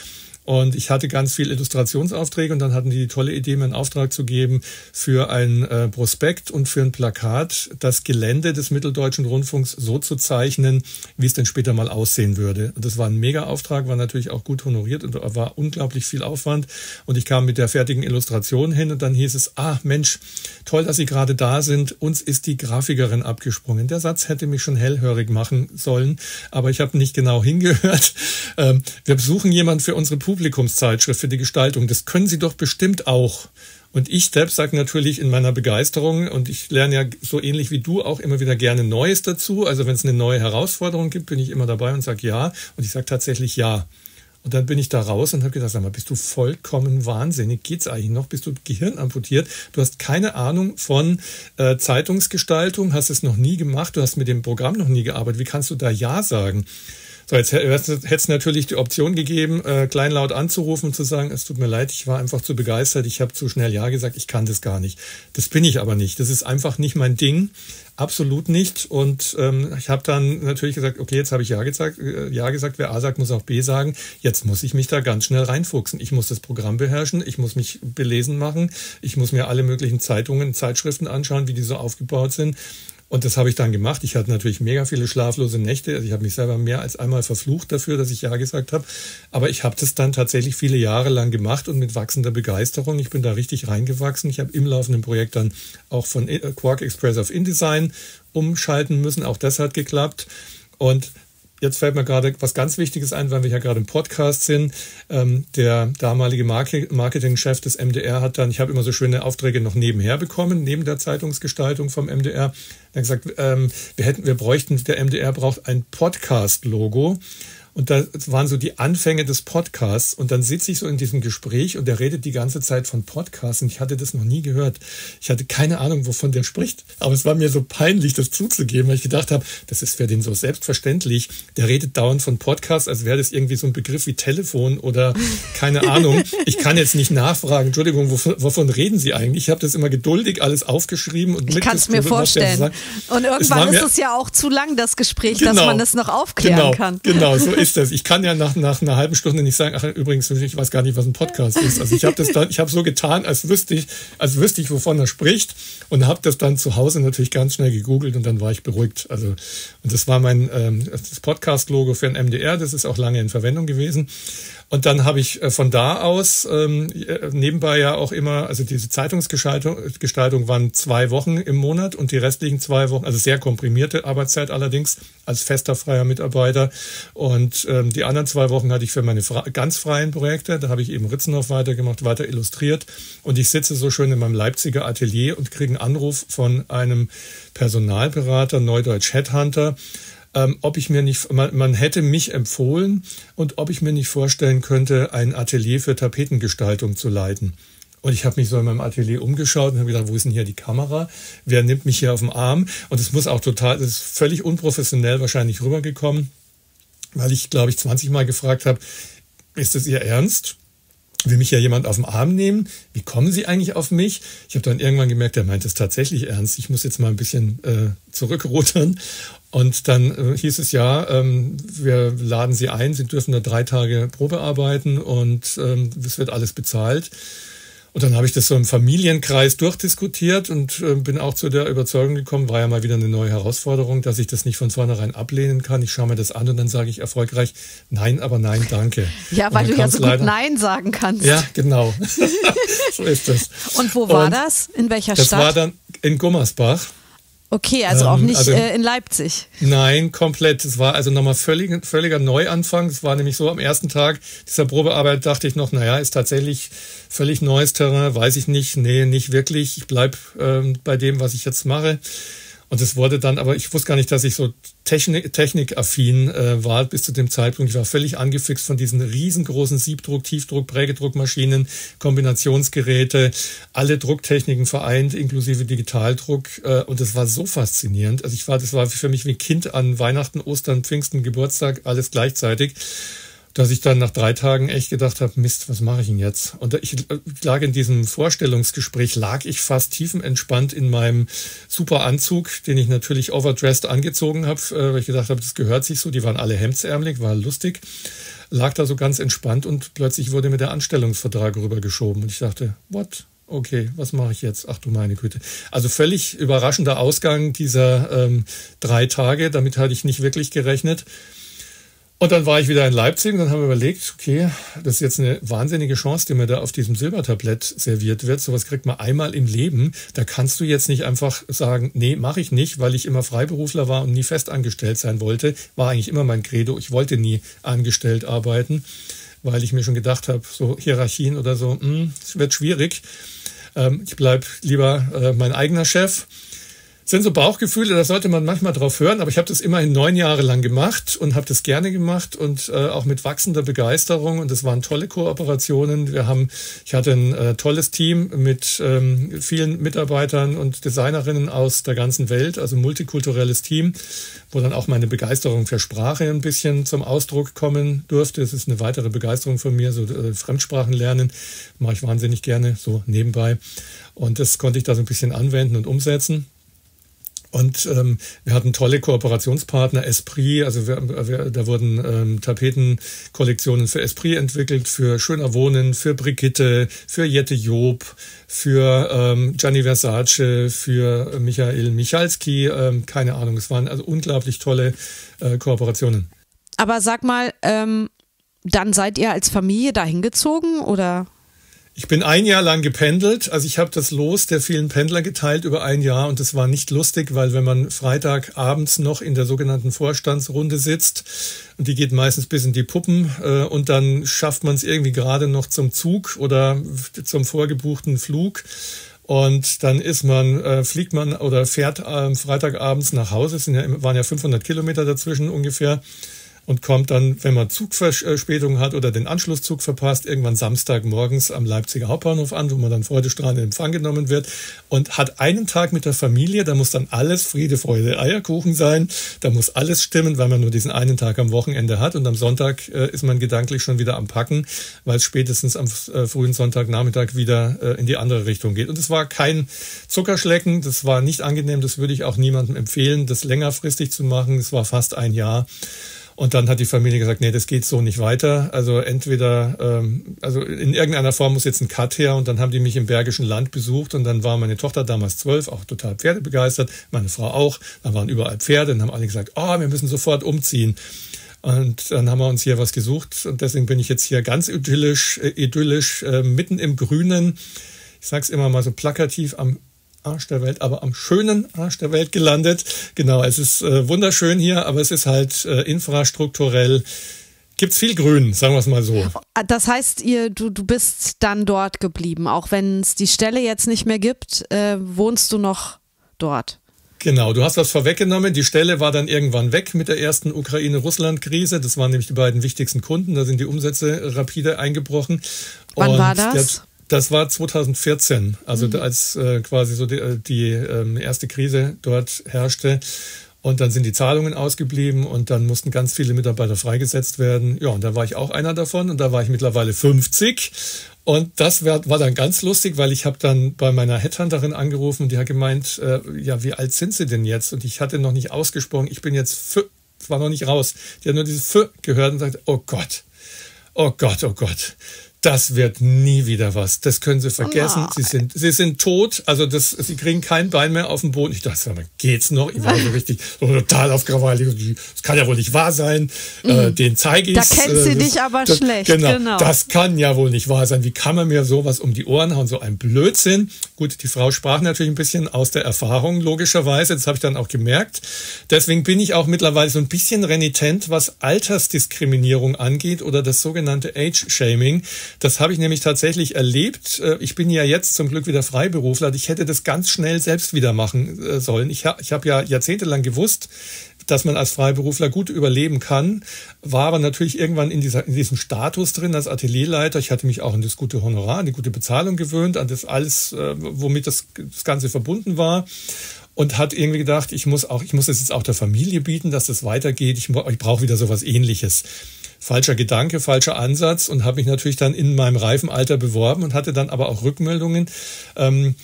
Und ich hatte ganz viel Illustrationsaufträge und dann hatten die die tolle Idee, mir einen Auftrag zu geben für ein äh, Prospekt und für ein Plakat, das Gelände des Mitteldeutschen Rundfunks so zu zeichnen, wie es denn später mal aussehen würde. Und das war ein Mega-Auftrag, war natürlich auch gut honoriert und war unglaublich viel Aufwand. Und ich kam mit der fertigen Illustration hin und dann hieß es, ah Mensch, toll, dass Sie gerade da sind. Uns ist die Grafikerin abgesprungen. Der Satz hätte mich schon hellhörig machen sollen, aber ich habe nicht genau hingehört. Ähm, wir besuchen jemanden für unsere Publikumszeitschrift für die Gestaltung. Das können Sie doch bestimmt auch. Und ich selbst sage natürlich in meiner Begeisterung, und ich lerne ja so ähnlich wie du auch immer wieder gerne Neues dazu. Also wenn es eine neue Herausforderung gibt, bin ich immer dabei und sage ja. Und ich sage tatsächlich ja. Und dann bin ich da raus und habe gedacht, sag mal, bist du vollkommen wahnsinnig? Geht's eigentlich noch? Bist du Gehirn amputiert? Du hast keine Ahnung von äh, Zeitungsgestaltung, hast es noch nie gemacht, du hast mit dem Programm noch nie gearbeitet. Wie kannst du da Ja sagen? So, jetzt hätte es natürlich die Option gegeben, äh, kleinlaut anzurufen und zu sagen, es tut mir leid, ich war einfach zu begeistert, ich habe zu schnell Ja gesagt, ich kann das gar nicht. Das bin ich aber nicht. Das ist einfach nicht mein Ding. Absolut nicht. Und ähm, ich habe dann natürlich gesagt, okay, jetzt habe ich ja gesagt, äh, ja gesagt, wer A sagt, muss auch B sagen. Jetzt muss ich mich da ganz schnell reinfuchsen. Ich muss das Programm beherrschen, ich muss mich belesen machen, ich muss mir alle möglichen Zeitungen, Zeitschriften anschauen, wie die so aufgebaut sind. Und das habe ich dann gemacht. Ich hatte natürlich mega viele schlaflose Nächte. Also ich habe mich selber mehr als einmal verflucht dafür, dass ich Ja gesagt habe. Aber ich habe das dann tatsächlich viele Jahre lang gemacht und mit wachsender Begeisterung. Ich bin da richtig reingewachsen. Ich habe im laufenden Projekt dann auch von Quark Express auf InDesign umschalten müssen. Auch das hat geklappt. Und Jetzt fällt mir gerade was ganz Wichtiges ein, weil wir ja gerade im Podcast sind. Ähm, der damalige Marketingchef des MDR hat dann, ich habe immer so schöne Aufträge noch nebenher bekommen, neben der Zeitungsgestaltung vom MDR. Hat gesagt, ähm, wir hätten, wir bräuchten, der MDR braucht ein Podcast-Logo. Und da waren so die Anfänge des Podcasts. Und dann sitze ich so in diesem Gespräch und der redet die ganze Zeit von Podcasts. Und ich hatte das noch nie gehört. Ich hatte keine Ahnung, wovon der spricht. Aber es war mir so peinlich, das zuzugeben, weil ich gedacht habe, das ist für den so selbstverständlich. Der redet dauernd von Podcasts, als wäre das irgendwie so ein Begriff wie Telefon oder keine Ahnung. Ich kann jetzt nicht nachfragen. Entschuldigung, wovon, wovon reden Sie eigentlich? Ich habe das immer geduldig alles aufgeschrieben und Ich kann es mir vorstellen. Und irgendwann ist es ja auch zu lang, das Gespräch, genau, dass man das noch aufklären genau, kann. Genau, so ist das. Ich kann ja nach, nach einer halben Stunde nicht sagen, ach übrigens, ich weiß gar nicht, was ein Podcast ist. Also ich habe das dann, ich habe so getan, als wüsste ich, als wüsste ich, wovon er spricht und habe das dann zu Hause natürlich ganz schnell gegoogelt und dann war ich beruhigt. Also und das war mein ähm, das Podcast-Logo für ein MDR. Das ist auch lange in Verwendung gewesen. Und dann habe ich äh, von da aus ähm, äh, nebenbei ja auch immer, also diese Zeitungsgestaltung Gestaltung waren zwei Wochen im Monat und die restlichen zwei Wochen, also sehr komprimierte Arbeitszeit allerdings als fester freier Mitarbeiter. Und ähm, die anderen zwei Wochen hatte ich für meine ganz freien Projekte, da habe ich eben Ritzenhoff weitergemacht, weiter illustriert. Und ich sitze so schön in meinem Leipziger Atelier und kriege einen Anruf von einem Personalberater, Neudeutsch Headhunter, ähm, ob ich mir nicht, man, man hätte mich empfohlen und ob ich mir nicht vorstellen könnte, ein Atelier für Tapetengestaltung zu leiten. Und ich habe mich so in meinem Atelier umgeschaut und habe gedacht, wo ist denn hier die Kamera? Wer nimmt mich hier auf den Arm? Und es muss auch total, das ist völlig unprofessionell wahrscheinlich rübergekommen, weil ich, glaube ich, 20 Mal gefragt habe, ist das Ihr Ernst? will mich ja jemand auf den Arm nehmen. Wie kommen Sie eigentlich auf mich? Ich habe dann irgendwann gemerkt, er meint es tatsächlich ernst. Ich muss jetzt mal ein bisschen äh, zurückrudern. Und dann äh, hieß es ja, ähm, wir laden Sie ein, Sie dürfen da drei Tage Probe arbeiten und ähm, es wird alles bezahlt. Und dann habe ich das so im Familienkreis durchdiskutiert und äh, bin auch zu der Überzeugung gekommen, war ja mal wieder eine neue Herausforderung, dass ich das nicht von vornherein ablehnen kann. Ich schaue mir das an und dann sage ich erfolgreich, nein, aber nein, danke. Ja, weil du ja so gut Nein sagen kannst. Ja, genau. so ist das. Und wo war und das? In welcher das Stadt? Das war dann in Gummersbach. Okay, also auch ähm, nicht also, äh, in Leipzig. Nein, komplett. Es war also nochmal völlig, völliger Neuanfang. Es war nämlich so am ersten Tag dieser Probearbeit dachte ich noch, naja, ist tatsächlich völlig neues Terrain, weiß ich nicht. Nee, nicht wirklich. Ich bleib ähm, bei dem, was ich jetzt mache. Und es wurde dann, aber ich wusste gar nicht, dass ich so technik, technikaffin äh, war bis zu dem Zeitpunkt. Ich war völlig angefixt von diesen riesengroßen Siebdruck, Tiefdruck, Prägedruckmaschinen, Kombinationsgeräte, alle Drucktechniken vereint, inklusive Digitaldruck. Äh, und das war so faszinierend. Also ich war, das war für mich wie Kind an Weihnachten, Ostern, Pfingsten, Geburtstag, alles gleichzeitig dass ich dann nach drei Tagen echt gedacht habe, Mist, was mache ich denn jetzt? Und ich lag in diesem Vorstellungsgespräch, lag ich fast tiefenentspannt in meinem super Anzug, den ich natürlich overdressed angezogen habe, äh, weil ich gedacht habe, das gehört sich so. Die waren alle hemdsärmelig, war lustig lag da so ganz entspannt und plötzlich wurde mir der Anstellungsvertrag rübergeschoben. Und ich dachte, what? Okay, was mache ich jetzt? Ach du meine Güte. Also völlig überraschender Ausgang dieser ähm, drei Tage. Damit hatte ich nicht wirklich gerechnet. Und dann war ich wieder in Leipzig und dann haben wir überlegt, okay, das ist jetzt eine wahnsinnige Chance, die mir da auf diesem Silbertablett serviert wird. Sowas kriegt man einmal im Leben. Da kannst du jetzt nicht einfach sagen, nee, mache ich nicht, weil ich immer Freiberufler war und nie festangestellt sein wollte. War eigentlich immer mein Credo. Ich wollte nie angestellt arbeiten, weil ich mir schon gedacht habe, so Hierarchien oder so, hm, es wird schwierig. Ähm, ich bleib lieber äh, mein eigener Chef sind so Bauchgefühle, da sollte man manchmal drauf hören, aber ich habe das immerhin neun Jahre lang gemacht und habe das gerne gemacht und äh, auch mit wachsender Begeisterung und das waren tolle Kooperationen. Wir haben, ich hatte ein äh, tolles Team mit ähm, vielen Mitarbeitern und Designerinnen aus der ganzen Welt, also multikulturelles Team, wo dann auch meine Begeisterung für Sprache ein bisschen zum Ausdruck kommen durfte. Das ist eine weitere Begeisterung von mir, so äh, Fremdsprachen lernen, mache ich wahnsinnig gerne so nebenbei und das konnte ich da so ein bisschen anwenden und umsetzen. Und ähm, wir hatten tolle Kooperationspartner, Esprit, also wir, wir, da wurden ähm, Tapetenkollektionen für Esprit entwickelt, für Schöner Wohnen, für Brigitte, für Jette Job, für ähm, Gianni Versace, für Michael Michalski, ähm, keine Ahnung, es waren also unglaublich tolle äh, Kooperationen. Aber sag mal, ähm, dann seid ihr als Familie dahin gezogen oder? Ich bin ein Jahr lang gependelt. Also ich habe das Los der vielen Pendler geteilt über ein Jahr und das war nicht lustig, weil wenn man Freitagabends noch in der sogenannten Vorstandsrunde sitzt und die geht meistens bis in die Puppen äh, und dann schafft man es irgendwie gerade noch zum Zug oder zum vorgebuchten Flug. Und dann ist man, äh, fliegt man oder fährt äh, Freitagabends nach Hause. Es sind ja, waren ja 500 Kilometer dazwischen ungefähr und kommt dann, wenn man Zugverspätung hat oder den Anschlusszug verpasst, irgendwann Samstagmorgens am Leipziger Hauptbahnhof an, wo man dann freudestrahlend in Empfang genommen wird und hat einen Tag mit der Familie, da muss dann alles Friede, Freude, Eierkuchen sein, da muss alles stimmen, weil man nur diesen einen Tag am Wochenende hat und am Sonntag äh, ist man gedanklich schon wieder am Packen, weil es spätestens am äh, frühen Sonntagnachmittag wieder äh, in die andere Richtung geht. Und es war kein Zuckerschlecken, das war nicht angenehm, das würde ich auch niemandem empfehlen, das längerfristig zu machen. Es war fast ein Jahr. Und dann hat die Familie gesagt, nee, das geht so nicht weiter. Also entweder, ähm, also in irgendeiner Form muss jetzt ein Cut her. Und dann haben die mich im Bergischen Land besucht. Und dann war meine Tochter damals zwölf, auch total pferdebegeistert, meine Frau auch. Da waren überall Pferde. Und haben alle gesagt, oh, wir müssen sofort umziehen. Und dann haben wir uns hier was gesucht. Und deswegen bin ich jetzt hier ganz idyllisch, äh, idyllisch äh, mitten im Grünen. Ich sag's immer mal so plakativ am Arsch der Welt, aber am schönen Arsch der Welt gelandet. Genau, es ist äh, wunderschön hier, aber es ist halt äh, infrastrukturell gibt's viel Grün, sagen wir es mal so. Das heißt, ihr, du, du bist dann dort geblieben, auch wenn es die Stelle jetzt nicht mehr gibt, äh, wohnst du noch dort? Genau, du hast was vorweggenommen. Die Stelle war dann irgendwann weg mit der ersten Ukraine-Russland-Krise. Das waren nämlich die beiden wichtigsten Kunden. Da sind die Umsätze rapide eingebrochen. Wann Und war das? Das war 2014, also mhm. als äh, quasi so die, äh, die ähm, erste Krise dort herrschte. Und dann sind die Zahlungen ausgeblieben und dann mussten ganz viele Mitarbeiter freigesetzt werden. Ja, und da war ich auch einer davon und da war ich mittlerweile 50. Und das war, war dann ganz lustig, weil ich habe dann bei meiner Headhunterin angerufen und die hat gemeint, äh, ja, wie alt sind Sie denn jetzt? Und ich hatte noch nicht ausgesprochen, ich bin jetzt, war noch nicht raus. Die hat nur dieses F gehört und sagte, oh Gott, oh Gott, oh Gott das wird nie wieder was. Das können Sie vergessen. Oh sie sind, sie sind tot. Also das, sie kriegen kein Bein mehr auf dem Boden. Ich dachte, sag mal, geht's noch? Ich war so richtig, so total auf Krawall. Das kann ja wohl nicht wahr sein. Mhm. Äh, den zeige ich. Da kennt sie äh, dich aber das, schlecht. Genau, genau. Das kann ja wohl nicht wahr sein. Wie kann man mir sowas um die Ohren hauen? So ein Blödsinn. Gut, die Frau sprach natürlich ein bisschen aus der Erfahrung, logischerweise. Das habe ich dann auch gemerkt. Deswegen bin ich auch mittlerweile so ein bisschen renitent, was Altersdiskriminierung angeht oder das sogenannte Age-Shaming. Das habe ich nämlich tatsächlich erlebt. Äh, ich bin ja jetzt zum Glück wieder Freiberufler. Ich hätte das ganz schnell selbst wieder machen äh, sollen. Ich habe ich hab ja jahrzehntelang gewusst, dass man als Freiberufler gut überleben kann, war aber natürlich irgendwann in, dieser, in diesem Status drin als Atelierleiter. Ich hatte mich auch an das gute Honorar, an die gute Bezahlung gewöhnt, an das alles, äh, womit das, das Ganze verbunden war und hat irgendwie gedacht, ich muss auch, ich muss es jetzt auch der Familie bieten, dass das weitergeht. Ich, ich brauche wieder sowas ähnliches falscher Gedanke, falscher Ansatz und habe mich natürlich dann in meinem reifen Alter beworben und hatte dann aber auch Rückmeldungen, ähm,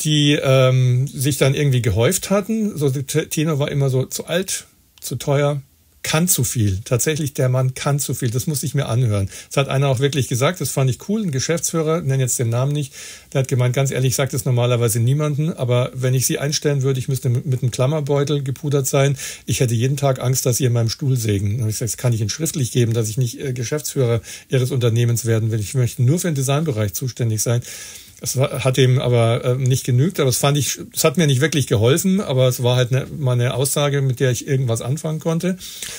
die ähm, sich dann irgendwie gehäuft hatten. So, Tino war immer so zu alt, zu teuer, kann zu viel. Tatsächlich, der Mann kann zu viel. Das musste ich mir anhören. Das hat einer auch wirklich gesagt. Das fand ich cool. Ein Geschäftsführer, nenne jetzt den Namen nicht, der hat gemeint, ganz ehrlich, sagt es normalerweise niemanden. Aber wenn ich sie einstellen würde, ich müsste mit, einem Klammerbeutel gepudert sein. Ich hätte jeden Tag Angst, dass sie in meinem Stuhl sägen. Habe ich gesagt, das kann ich Ihnen schriftlich geben, dass ich nicht äh, Geschäftsführer Ihres Unternehmens werden will. Ich möchte nur für den Designbereich zuständig sein. Es hat ihm aber äh, nicht genügt, aber es fand ich, es hat mir nicht wirklich geholfen, aber es war halt eine, mal eine Aussage, mit der ich irgendwas anfangen konnte.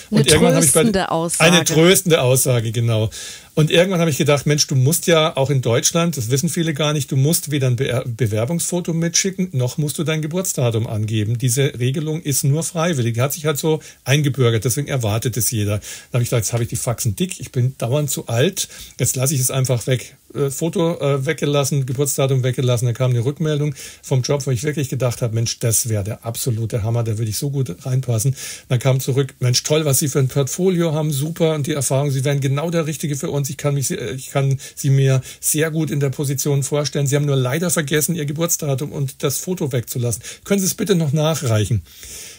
Und eine irgendwann habe ich bei, Aussage. Eine tröstende Aussage, genau. Und irgendwann habe ich gedacht, Mensch, du musst ja auch in Deutschland, das wissen viele gar nicht, du musst weder ein Be Bewerbungsfoto mitschicken, noch musst du dein Geburtsdatum angeben. Diese Regelung ist nur freiwillig. Die hat sich halt so eingebürgert, deswegen erwartet es jeder. Dann habe ich gedacht, jetzt habe ich die Faxen dick, ich bin dauernd zu alt, jetzt lasse ich es einfach weg. Äh, Foto äh, weggelassen, Geburtsdatum weggelassen, dann kam eine Rückmeldung vom Job, wo ich wirklich gedacht habe, Mensch, das wäre der absolute Hammer, da würde ich so gut reinpassen. Dann kam zurück, Mensch, toll, was Sie für ein Portfolio haben, super und die Erfahrung, Sie wären genau der Richtige für uns. Ich kann mich, ich kann Sie mir sehr gut in der Position vorstellen. Sie haben nur leider vergessen, Ihr Geburtsdatum und das Foto wegzulassen. Können Sie es bitte noch nachreichen?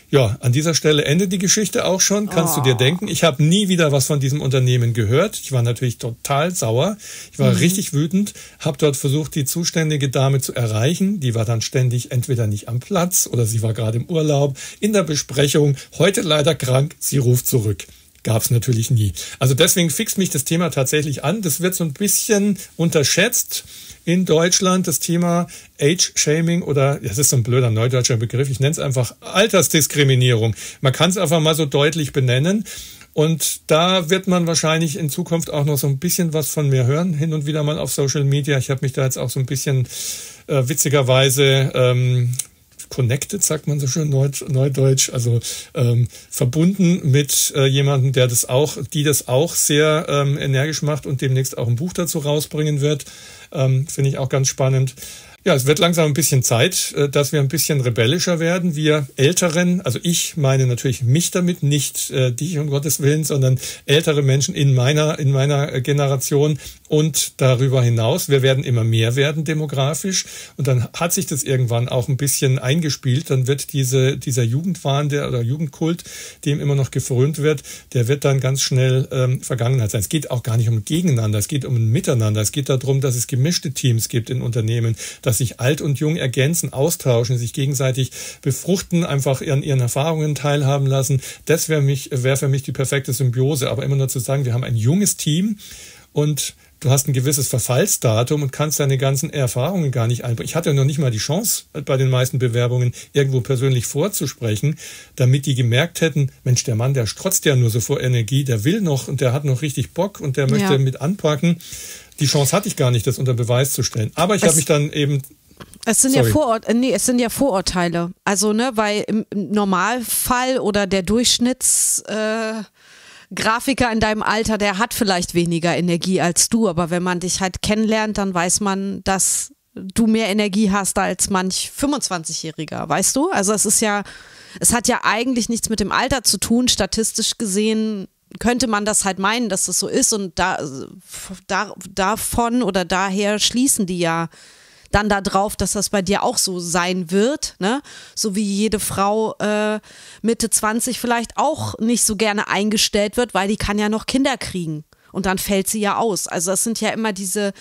Ja, an dieser Stelle endet die Geschichte auch schon, kannst oh. du dir oh. denken. Ich habe nie wieder was von diesem Unternehmen gehört. Ich war natürlich total sauer. Ich war mhm. richtig wütend, habe dort versucht, die zuständige Dame zu erreichen. Die war dann ständig entweder nicht am Platz oder sie war gerade im Urlaub, in der Besprechung, heute leider krank, sie ruft zurück gab es natürlich nie. Also deswegen fixt mich das Thema tatsächlich an. Das wird so ein bisschen unterschätzt in Deutschland das Thema Age-Shaming oder, das ist so ein blöder neudeutscher Begriff, ich nenne es einfach Altersdiskriminierung. Man kann es einfach mal so deutlich benennen. Und da wird man wahrscheinlich in Zukunft auch noch so ein bisschen was von mir hören, hin und wieder mal auf Social Media. Ich habe mich da jetzt auch so ein bisschen äh, witzigerweise ähm, connected, sagt man so schön neudeutsch, also ähm, verbunden mit äh, jemandem, der das auch, die das auch sehr ähm, energisch macht und demnächst auch ein Buch dazu rausbringen wird. Ähm, Finde ich auch ganz spannend. Ja, es wird langsam ein bisschen Zeit, äh, dass wir ein bisschen rebellischer werden. Wir Älteren, also ich meine natürlich mich damit, nicht äh, dich um Gottes Willen, sondern ältere Menschen in meiner, in meiner Generation und darüber hinaus. Wir werden immer mehr werden demografisch und dann hat sich das irgendwann auch ein bisschen eingespielt. Dann wird diese, dieser Jugendwahn der, oder Jugendkult, dem immer noch gefrönt wird, der wird dann ganz schnell ähm, Vergangenheit sein. Es geht auch gar nicht um Gegeneinander, es geht um ein Miteinander. Es geht darum, dass es gemischte Teams gibt in Unternehmen, dass dass sich alt und jung ergänzen, austauschen, sich gegenseitig befruchten, einfach an ihren Erfahrungen teilhaben lassen. Das wäre wäre für mich die perfekte Symbiose. Aber immer nur zu sagen, wir haben ein junges Team und du hast ein gewisses Verfallsdatum und kannst deine ganzen Erfahrungen gar nicht einbringen. Ich hatte noch nicht mal die Chance, bei den meisten Bewerbungen irgendwo persönlich vorzusprechen, damit die gemerkt hätten, Mensch, der Mann, der strotzt ja nur so vor Energie, der will noch und der hat noch richtig Bock und der möchte ja. mit anpacken die Chance hatte ich gar nicht, das unter Beweis zu stellen. Aber ich habe mich dann eben es sind Sorry. ja Vorort, äh, nee, es sind ja Vorurteile. Also, ne, weil im Normalfall oder der Durchschnittsgrafiker äh, in deinem Alter, der hat vielleicht weniger Energie als du, aber wenn man dich halt kennenlernt, dann weiß man, dass du mehr Energie hast als manch 25-Jähriger, weißt du? Also es ist ja, es hat ja eigentlich nichts mit dem Alter zu tun, statistisch gesehen könnte man das halt meinen, dass das so ist und da, da, davon oder daher schließen die ja dann darauf, dass das bei dir auch so sein wird, ne? So wie jede Frau äh, Mitte 20 vielleicht auch nicht so gerne eingestellt wird, weil die kann ja noch Kinder kriegen und dann fällt sie ja aus. Also das sind ja immer diese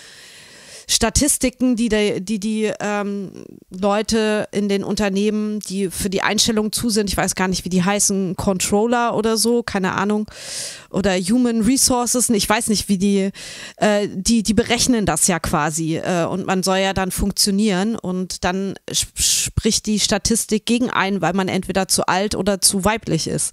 Statistiken, die die, die, die ähm, Leute in den Unternehmen, die für die Einstellung zu sind, ich weiß gar nicht, wie die heißen, Controller oder so, keine Ahnung, oder Human Resources, ich weiß nicht, wie die, äh, die, die berechnen das ja quasi. Äh, und man soll ja dann funktionieren. Und dann spricht die Statistik gegen einen, weil man entweder zu alt oder zu weiblich ist.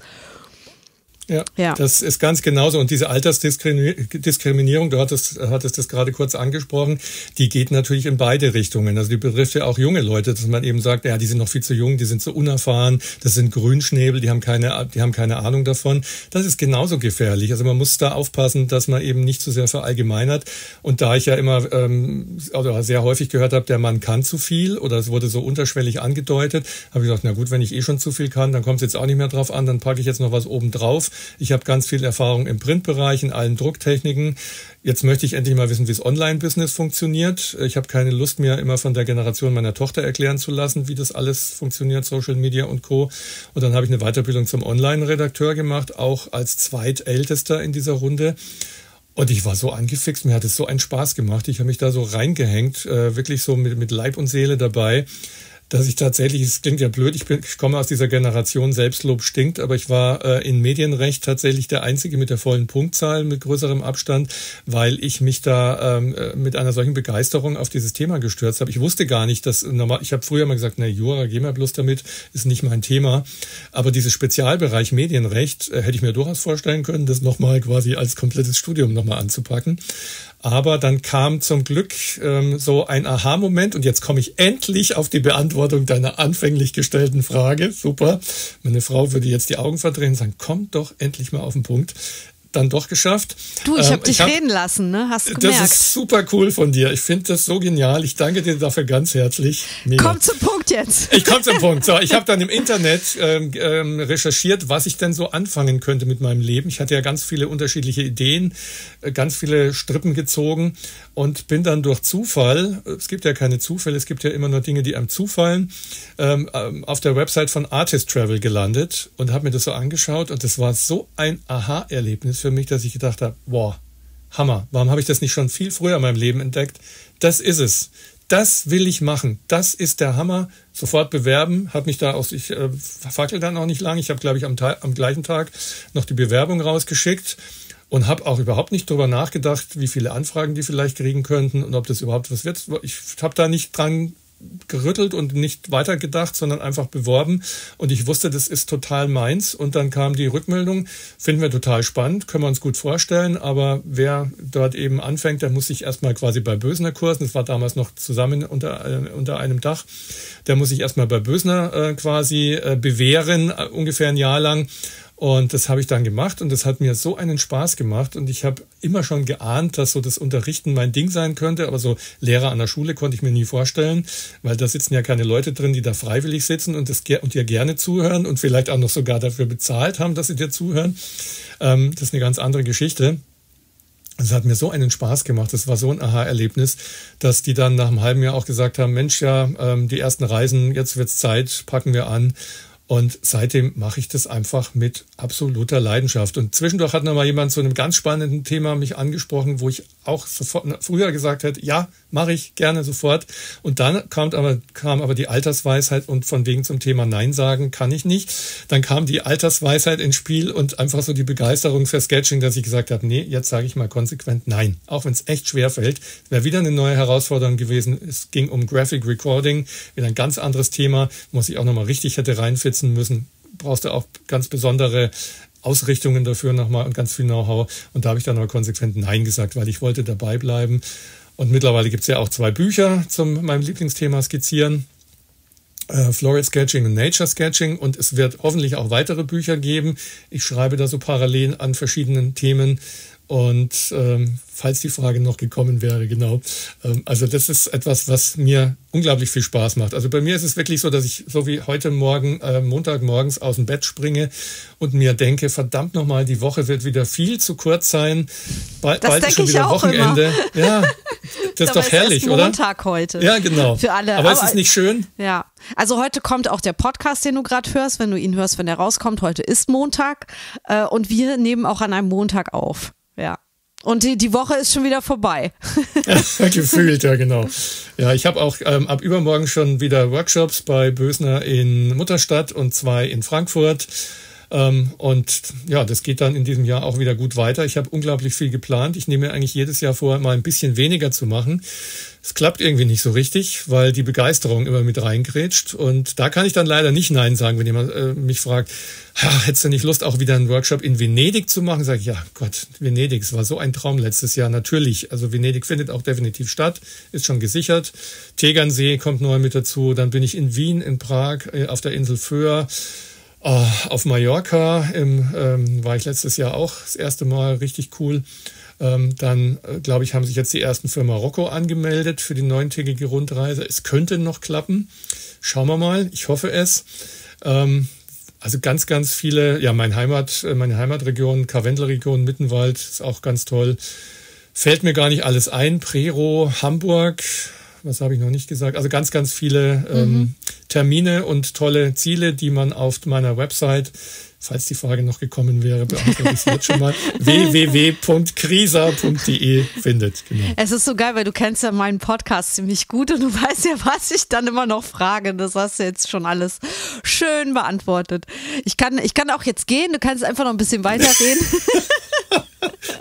Ja, ja, das ist ganz genauso. Und diese Altersdiskriminierung, du hattest, hattest das gerade kurz angesprochen, die geht natürlich in beide Richtungen. Also die betrifft ja auch junge Leute, dass man eben sagt, ja, die sind noch viel zu jung, die sind zu unerfahren, das sind Grünschnäbel, die haben keine, die haben keine Ahnung davon. Das ist genauso gefährlich. Also man muss da aufpassen, dass man eben nicht zu sehr verallgemeinert. Und da ich ja immer ähm, oder sehr häufig gehört habe, der Mann kann zu viel oder es wurde so unterschwellig angedeutet, habe ich gesagt, na gut, wenn ich eh schon zu viel kann, dann kommt es jetzt auch nicht mehr drauf an, dann packe ich jetzt noch was oben drauf Ich habe ganz viel Erfahrung im Printbereich, in allen Drucktechniken. Jetzt möchte ich endlich mal wissen, wie das Online-Business funktioniert. Ich habe keine Lust mehr, immer von der Generation meiner Tochter erklären zu lassen, wie das alles funktioniert, Social Media und Co. Und dann habe ich eine Weiterbildung zum Online-Redakteur gemacht, auch als zweitältester in dieser Runde. Und ich war so angefixt, mir hat es so einen Spaß gemacht. Ich habe mich da so reingehängt, äh, wirklich so mit, mit Leib und Seele dabei dass ich tatsächlich, es klingt ja blöd, ich, bin, ich komme aus dieser Generation, Selbstlob stinkt, aber ich war äh, in Medienrecht tatsächlich der Einzige mit der vollen Punktzahl, mit größerem Abstand, weil ich mich da ähm, äh, mit einer solchen Begeisterung auf dieses Thema gestürzt habe. Ich wusste gar nicht, dass normal, ich habe früher mal gesagt, na Jura, geh mal bloß damit, ist nicht mein Thema. Aber dieses Spezialbereich Medienrecht äh, hätte ich mir durchaus vorstellen können, das nochmal quasi als komplettes Studium nochmal anzupacken. Aber dann kam zum Glück ähm, so ein Aha-Moment und jetzt komme ich endlich auf die Beantwortung deiner anfänglich gestellten Frage. Super. Meine Frau würde jetzt die Augen verdrehen und sagen, komm doch endlich mal auf den Punkt dann doch geschafft. Du, ich habe ähm, dich hab, reden lassen, ne? Hast du gemerkt? Das ist super cool von dir. Ich finde das so genial. Ich danke dir dafür ganz herzlich. Mega. Komm zum Punkt jetzt. Ich komme zum Punkt. So, ich habe dann im Internet ähm, ähm, recherchiert, was ich denn so anfangen könnte mit meinem Leben. Ich hatte ja ganz viele unterschiedliche Ideen, äh, ganz viele Strippen gezogen und bin dann durch Zufall, es gibt ja keine Zufälle, es gibt ja immer nur Dinge, die einem zufallen, ähm, ähm auf der Website von Artist Travel gelandet und habe mir das so angeschaut und das war so ein Aha-Erlebnis für mich, dass ich gedacht habe, boah, Hammer, warum habe ich das nicht schon viel früher in meinem Leben entdeckt? Das ist es. Das will ich machen. Das ist der Hammer. Sofort bewerben. Hat mich da aus, ich äh, fackel dann auch nicht lang. Ich habe, glaube ich, am, am gleichen Tag noch die Bewerbung rausgeschickt und habe auch überhaupt nicht darüber nachgedacht, wie viele Anfragen die vielleicht kriegen könnten und ob das überhaupt was wird. Ich habe da nicht dran gerüttelt und nicht weitergedacht, sondern einfach beworben. Und ich wusste, das ist total meins. Und dann kam die Rückmeldung, finden wir total spannend, können wir uns gut vorstellen. Aber wer dort eben anfängt, der muss sich erstmal quasi bei Bösner kursen. Das war damals noch zusammen unter, äh, unter einem Dach. Der muss sich erstmal bei Bösner äh, quasi äh, bewähren, äh, ungefähr ein Jahr lang. Und das habe ich dann gemacht und das hat mir so einen Spaß gemacht. Und ich habe immer schon geahnt, dass so das Unterrichten mein Ding sein könnte. Aber so Lehrer an der Schule konnte ich mir nie vorstellen, weil da sitzen ja keine Leute drin, die da freiwillig sitzen und, das, und dir gerne zuhören und vielleicht auch noch sogar dafür bezahlt haben, dass sie dir zuhören. Ähm, das ist eine ganz andere Geschichte. Es hat mir so einen Spaß gemacht, das war so ein Aha-Erlebnis, dass die dann nach einem halben Jahr auch gesagt haben, Mensch, ja, ähm, die ersten Reisen, jetzt wird's Zeit, packen wir an. Und seitdem mache ich das einfach mit absoluter Leidenschaft. Und zwischendurch hat noch mal jemand zu einem ganz spannenden Thema mich angesprochen, wo ich auch sofort früher gesagt hätte, ja, mache ich gerne sofort. Und dann kam aber, kam aber die Altersweisheit und von wegen zum Thema Nein sagen kann ich nicht. Dann kam die Altersweisheit ins Spiel und einfach so die Begeisterung für Sketching, dass ich gesagt habe, nee, jetzt sage ich mal konsequent Nein. Auch wenn es echt schwer fällt. Wäre wieder eine neue Herausforderung gewesen. Es ging um Graphic Recording, wieder ein ganz anderes Thema, muss ich auch nochmal richtig hätte reinfinden umsetzen müssen, brauchst du auch ganz besondere Ausrichtungen dafür nochmal und ganz viel Know-how. Und da habe ich dann aber konsequent Nein gesagt, weil ich wollte dabei bleiben. Und mittlerweile gibt es ja auch zwei Bücher zum meinem Lieblingsthema Skizzieren. Äh, Floral Sketching und Nature Sketching und es wird hoffentlich auch weitere Bücher geben. Ich schreibe da so parallel an verschiedenen Themen und ähm, falls die Frage noch gekommen wäre, genau. Ähm, also das ist etwas, was mir unglaublich viel Spaß macht. Also bei mir ist es wirklich so, dass ich so wie heute Morgen, äh, Montagmorgens aus dem Bett springe und mir denke, verdammt nochmal, die Woche wird wieder viel zu kurz sein. Ba das bald ist schon wieder Wochenende. Immer. Ja, das ist doch herrlich, ist oder? Montag heute. Ja, genau. Für alle. Aber, Aber ist es nicht schön? Ja. Also heute kommt auch der Podcast, den du gerade hörst, wenn du ihn hörst, wenn der rauskommt. Heute ist Montag äh, und wir nehmen auch an einem Montag auf. Ja. Und die, die Woche ist schon wieder vorbei. Gefühlt, ja, genau. Ja, ich habe auch ähm, ab übermorgen schon wieder Workshops bei Bösner in Mutterstadt und zwei in Frankfurt. Ähm, und ja, das geht dann in diesem Jahr auch wieder gut weiter. Ich habe unglaublich viel geplant. Ich nehme mir eigentlich jedes Jahr vor, mal ein bisschen weniger zu machen. Es klappt irgendwie nicht so richtig, weil die Begeisterung immer mit reingrätscht. Und da kann ich dann leider nicht Nein sagen, wenn jemand äh, mich fragt, hättest du nicht Lust, auch wieder einen Workshop in Venedig zu machen? Sag ich, ja Gott, Venedig, es war so ein Traum letztes Jahr, natürlich. Also Venedig findet auch definitiv statt, ist schon gesichert. Tegernsee kommt neu mit dazu. Dann bin ich in Wien, in Prag, äh, auf der Insel Föhr. Uh, auf Mallorca im, ähm, war ich letztes Jahr auch das erste Mal richtig cool. Ähm, dann, äh, glaube ich, haben sich jetzt die ersten für Marokko angemeldet für die neuntägige Rundreise. Es könnte noch klappen. Schauen wir mal. Ich hoffe es. Ähm, also ganz, ganz viele, ja, mein Heimat, äh, meine Heimatregion, Karwendelregion, Mittenwald ist auch ganz toll. Fällt mir gar nicht alles ein. Prero, Hamburg, was habe ich noch nicht gesagt? Also ganz, ganz viele ähm, mhm. Termine und tolle Ziele, die man auf meiner Website falls die Frage noch gekommen wäre, beantworte ich es jetzt schon mal, www.krisa.de findet. Genau. Es ist so geil, weil du kennst ja meinen Podcast ziemlich gut und du weißt ja, was ich dann immer noch frage. Das hast du jetzt schon alles schön beantwortet. Ich kann, ich kann auch jetzt gehen, du kannst einfach noch ein bisschen weiterreden.